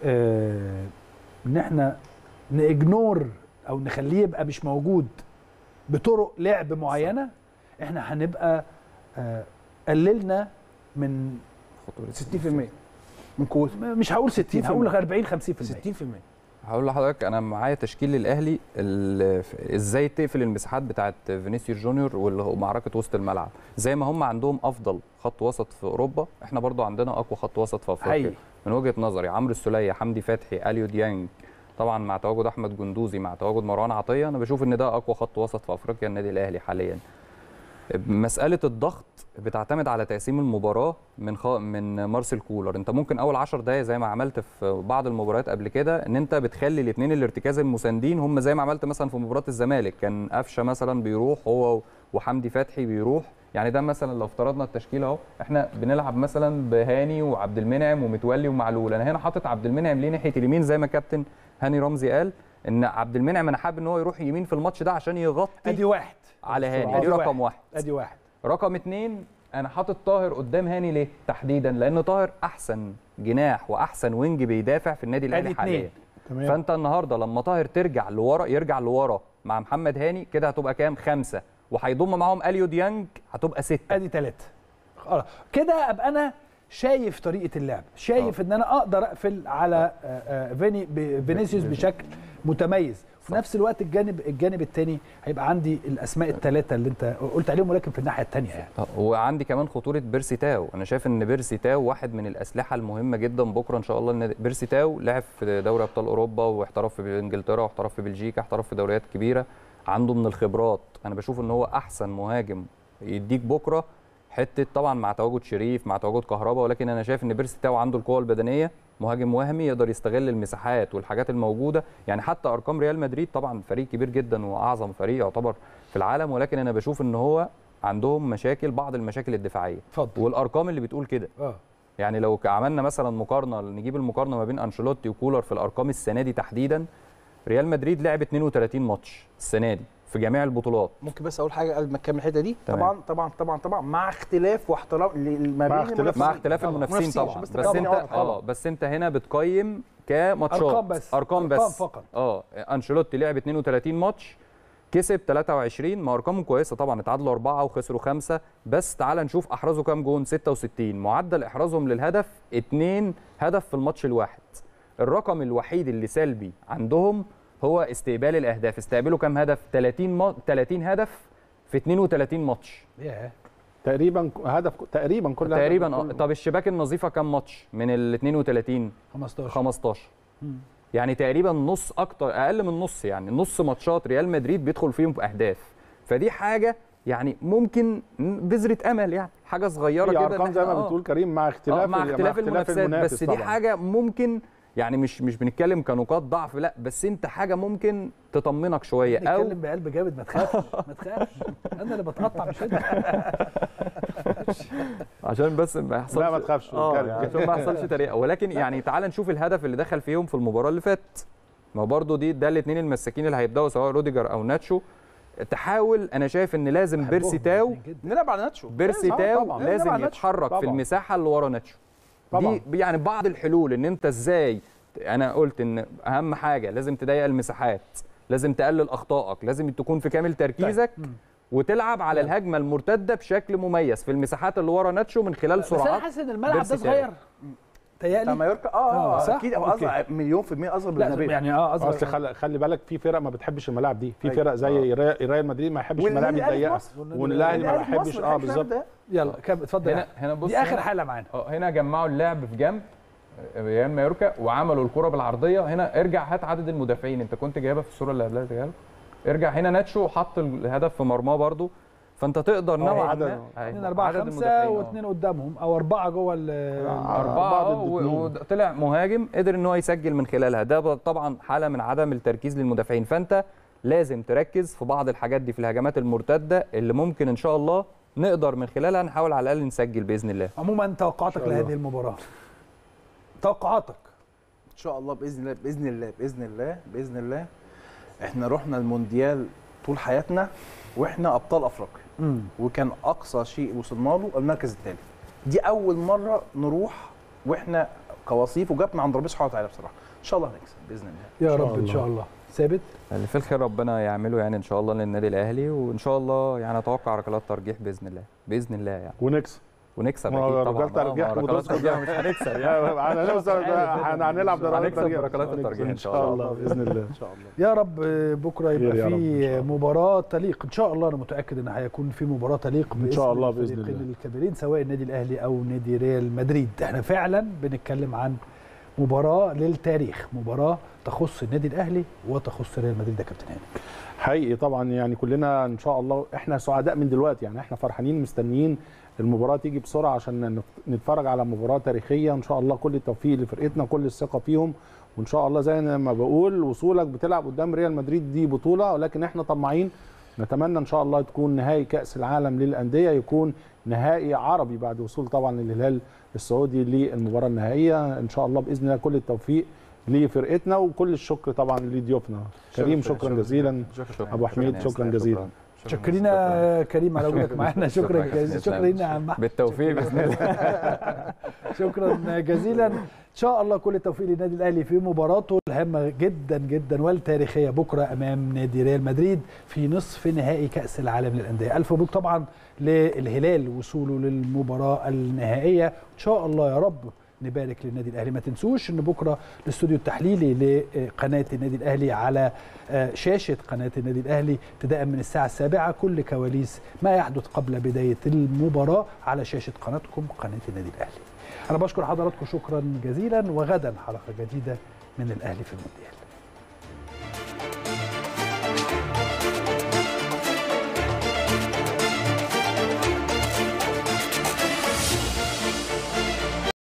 آه إن إحنا نـ ignore أو نخليه يبقى مش موجود بطرق لعب معينة إحنا هنبقى آه قللنا من 60% من قوته. مش هقول 60 هقول 40 50% 60% هقول لحضرتك أنا معايا تشكيل الاهلي ال- إزاي تقفل المساحات بتاعت فينيسيوس جونيور واللي هو معركه وسط الملعب. زي ما هم عندهم أفضل خط وسط في أوروبا إحنا برضو عندنا أقوى خط وسط في أفريقيا. حقيقي. من وجهة نظري عمرو السولية حمدي فتحي أليو ديانج طبعا مع تواجد أحمد جندوزي مع تواجد مروان عطية أنا بشوف إن ده أقوى خط وسط في أفريقيا النادي الأهلي حاليا. مسألة الضغط بتعتمد على تقسيم المباراة من خ... من مارسيل كولر انت ممكن أول 10 دقائق زي ما عملت في بعض المباريات قبل كده إن انت بتخلي الاثنين الارتكاز المساندين هم زي ما عملت مثلا في مباراة الزمالك. كان قفشة مثلا بيروح هو وحمدي فتحي بيروح. يعني ده مثلا لو افترضنا التشكيل أهو. إحنا بنلعب مثلا بهاني وعبد المنعم ومتولي ومعلول. أنا هنا حاطط عبد المنعم ليه ناحية اليمين زي ما كابتن هاني رمزي قال إن عبد المنعم أنا حابب إن هو يروح يمين في الماتش ده عشان يغطي أدي واحد. على هاني. دي رقم واحد. أدي واحد. رقم اتنين أنا حاطط طاهر قدام هاني ليه؟ تحديدا لأن طاهر أحسن جناح وأحسن wing بيدافع في النادي الأهلي. حاليا. تمام. فأنت النهارده لما طاهر ترجع لورا يرجع لورا مع محمد هاني كده هتبقى كام؟ خمسة. وهيضم معاهم اليو ديانج هتبقى ستة. أدي ثلاثة خلاص. كده أبقى أنا شايف طريقة اللعب. شايف إن أنا أقدر أقفل على آه، آه، فيني فينيسيوس. بشكل متميز. في نفس الوقت الجانب الجانب الثاني هيبقى عندي الأسماء الثلاثه اللي انت قلت عليهم ولكن في الناحية الثانية يعني. وعندي كمان خطورة بيرسي تاو. أنا شايف إن بيرسي تاو واحد من الأسلحة المهمة جدا. بكرة إن شاء الله إن بيرسي تاو لعب في دوري أبطال أوروبا واحترف في إنجلترا واحترف في بلجيكا احترف في دوريات كبيرة. عنده من الخبرات. أنا بشوف إن هو أحسن مهاجم يديك بكرة حتة طبعا مع تواجد شريف مع تواجد كهربا ولكن أنا شايف إن بيرسي تاو عنده القوة البدنية مهاجم وهمي يقدر يستغل المساحات والحاجات الموجودة. يعني حتى أرقام ريال مدريد طبعا فريق كبير جدا وأعظم فريق يعتبر في العالم ولكن أنا بشوف إن هو عندهم مشاكل بعض المشاكل الدفاعية. اتفضل. والأرقام اللي بتقول كده. آه. يعني لو عملنا مثلا مقارنة نجيب المقارنة ما بين أنشيلوتي وكولر في الأرقام السنة دي تحديدا ريال مدريد لعب 32 ماتش السنة دي. في جميع البطولات ممكن بس أقول حاجة قبل ما اكمل الحتة دي تمام. طبعا طبعا طبعا طبعا مع اختلاف واحترام ما مع بين اختلاف- المنافسين. مع اختلاف طبعاً. المنافسين منافسين، طبعا بس بس انت. آه بس انت هنا بتقيم كماتشات أرقام بس. أرقام بس أرقام فقط. آه أنشيلوتي لعب 32 ماتش كسب 23 ما ارقامهم كويسة طبعا اتعادلوا أربعة وخسروا خمسة بس تعال نشوف أحرزوا كام جون 66 معدل إحرازهم للهدف 2 هدف في الماتش الواحد الرقم الوحيد اللي سلبي عندهم هو استقبال الأهداف. استقبلوا كام هدف؟ 30 ما... 30 هدف في 32 ماتش. ياه. تقريبا هدف تقريبا كل هدف تقريبا آه كل- طب الشباك النظيفة كام ماتش من ال 32 15 15 يعني تقريبا نص أكتر أقل من نص يعني. نص ماتشات ريال مدريد بيدخل فيهم باهداف فدي حاجة يعني ممكن بذرة أمل يعني. حاجة صغيرة كده أرقام زي ما آه. بتقول كريم مع آه، اختلاف مع اختلاف المنافسات المنافس. بس دي. حاجة ممكن يعني مش مش بنتكلم كنقاط ضعف لا بس انت حاجة ممكن تطمنك شوية أو نتكلم بقلب جامد ما تخافش ما تخافش. أنا اللي بتقطع مش أنت. عشان بس ما يحصلش لا، ما تخافش،. يعني عشان ما يحصلش تريقة. ولكن يعني تعال نشوف الهدف اللي دخل فيهم في المباراة اللي فاتت ما هو برضه دي ده الاثنين المساكين اللي هيبدأوا سواء روديجر أو ناتشو. تحاول أنا شايف إن لازم بيرسي تاو. نلعب على ناتشو. بيرسي آه، تاو. لازم يتحرك في. المساحة اللي ورا ناتشو. طبعاً. دي يعني بعض الحلول إن أنت إزاي أنا قلت إن أهم حاجة لازم تضيق المساحات لازم تقلل أخطائك لازم تكون في كامل تركيزك وتلعب على الهجمة المرتدة بشكل مميز في المساحات اللي ورا ناتشو من خلال بس أنا سرعات حاسس إن الملعب ده بيرسي صغير بتاع مايوركا آه آه، آه صح؟ أكيد. هو. أصغر مليون في المية أصغر من النبي. يعني آه اصل اصغر خلي, خلي بالك في فرق ما بتحبش الملاعب دي. في أيوة. فرق زي ري- ريال مدريد ما يحبش الملاعب الضيقه. والأهلي ما بيحبش آه بالظبط. يلا اتفضل. هنا هنا بص. دي آخر حالة معانا. آه هنا جمعوا اللعب في جنب ريال مايوركا وعملوا الكرة بالعرضية. هنا ارجع هات عدد المدافعين. انت كنت جايبها في الصورة اللي قبلها ارجع هنا ناتشو حط الهدف في مرماه برضو. فأنت تقدر نوعا عدد- ما اثنين أيوة، اربعه عدد خمسه المدافعين، آه. واثنين قدامهم أو أربعة جوه ال أربعة أربعة آه،. وطلع مهاجم قدر إن هو يسجل من خلالها. ده طبعا حالة من عدم التركيز للمدافعين. فأنت لازم تركز في بعض الحاجات دي في الهجمات المرتدة اللي ممكن إن شاء الله نقدر من خلالها نحاول على الأقل نسجل بإذن الله. عموما توقعاتك. لهذه المباراة؟ توقعاتك. إن شاء الله بإذن الله بإذن الله بإذن الله بإذن الله. إحنا رحنا المونديال طول حياتنا وإحنا أبطال أفريقيا. وكان أقصى شيء وصلنا له المركز الثالث دي أول مرة نروح وإحنا كوصيف وجاتنا عند ربنا سبحانه وتعالى بصراحة. إن شاء الله هنكسب بإذن الله. يا رب إن. شاء الله. ثابت؟ اللي في الخير ربنا يعمله يعني إن شاء الله للنادي الأهلي وإن شاء الله يعني أتوقع ركلات ترجيح بإذن الله بإذن الله يعني. ونكسب. ونكسب ما هو أكيد طبعا. ركلات ترجيح ركلات مش هنكسب يعني. هنوصل إحنا هنلعب. بركلات الترجيح إن شاء الله. بإذن الله. إن شاء الله. يا رب بكرة يبقى في. مباراة تليق. إن شاء الله أنا متأكد إن هيكون في مباراة تليق إن شاء الله الفريقين الله. الكبيرين سواء النادي الأهلي أو نادي ريال مدريد. إحنا فعلا بنتكلم عن مباراة للتاريخ. مباراة تخص النادي الأهلي وتخص ريال مدريد يا كابتن هاني. حقيقي طبعا يعني كلنا إن شاء الله إحنا سعداء من دلوقتي يعني إحنا فرحانين مستنيين المباراة تيجي بسرعة عشان نتفرج على مباراة تاريخية. إن شاء الله كل التوفيق لفرقتنا كل الثقة فيهم. وإن شاء الله زي ما بقول وصولك بتلعب قدام ريال مدريد دي بطولة. ولكن إحنا طماعين. نتمنى إن شاء الله تكون نهائي كأس العالم للأندية يكون نهائي عربي بعد وصول طبعا الهلال السعودي للمباراة النهائية. إن شاء الله بإذن الله كل التوفيق. لفرقتنا وكل الشكر طبعا لضيوفنا. كريم شكرا جزيلا. أبو حميد، شكراً جزيلا. شكرين يا كريم على وجودك معانا شكرا جزيلا. شكرا يا عم. بالتوفيق بإذن الله. شكرا جزيلا. إن شاء الله كل التوفيق للنادي الأهلي في مباراته الهامة جدا جدا والتاريخية بكرة أمام نادي ريال مدريد في نصف نهائي كأس العالم للأندية. ألف مبروك طبعا للهلال وصوله للمباراة النهائية. إن شاء الله يا رب نبارك للنادي الأهلي. ما تنسوش إن بكرة الاستوديو التحليلي لقناة النادي الأهلي على آه، شاشة قناة النادي الأهلي ابتداء من الساعة السابعة. كل كواليس ما يحدث قبل بداية المباراة على شاشة قناتكم قناة النادي الأهلي. أنا بشكر حضراتكم شكرا جزيلا وغدا حلقة جديدة من الأهلي في المونديال.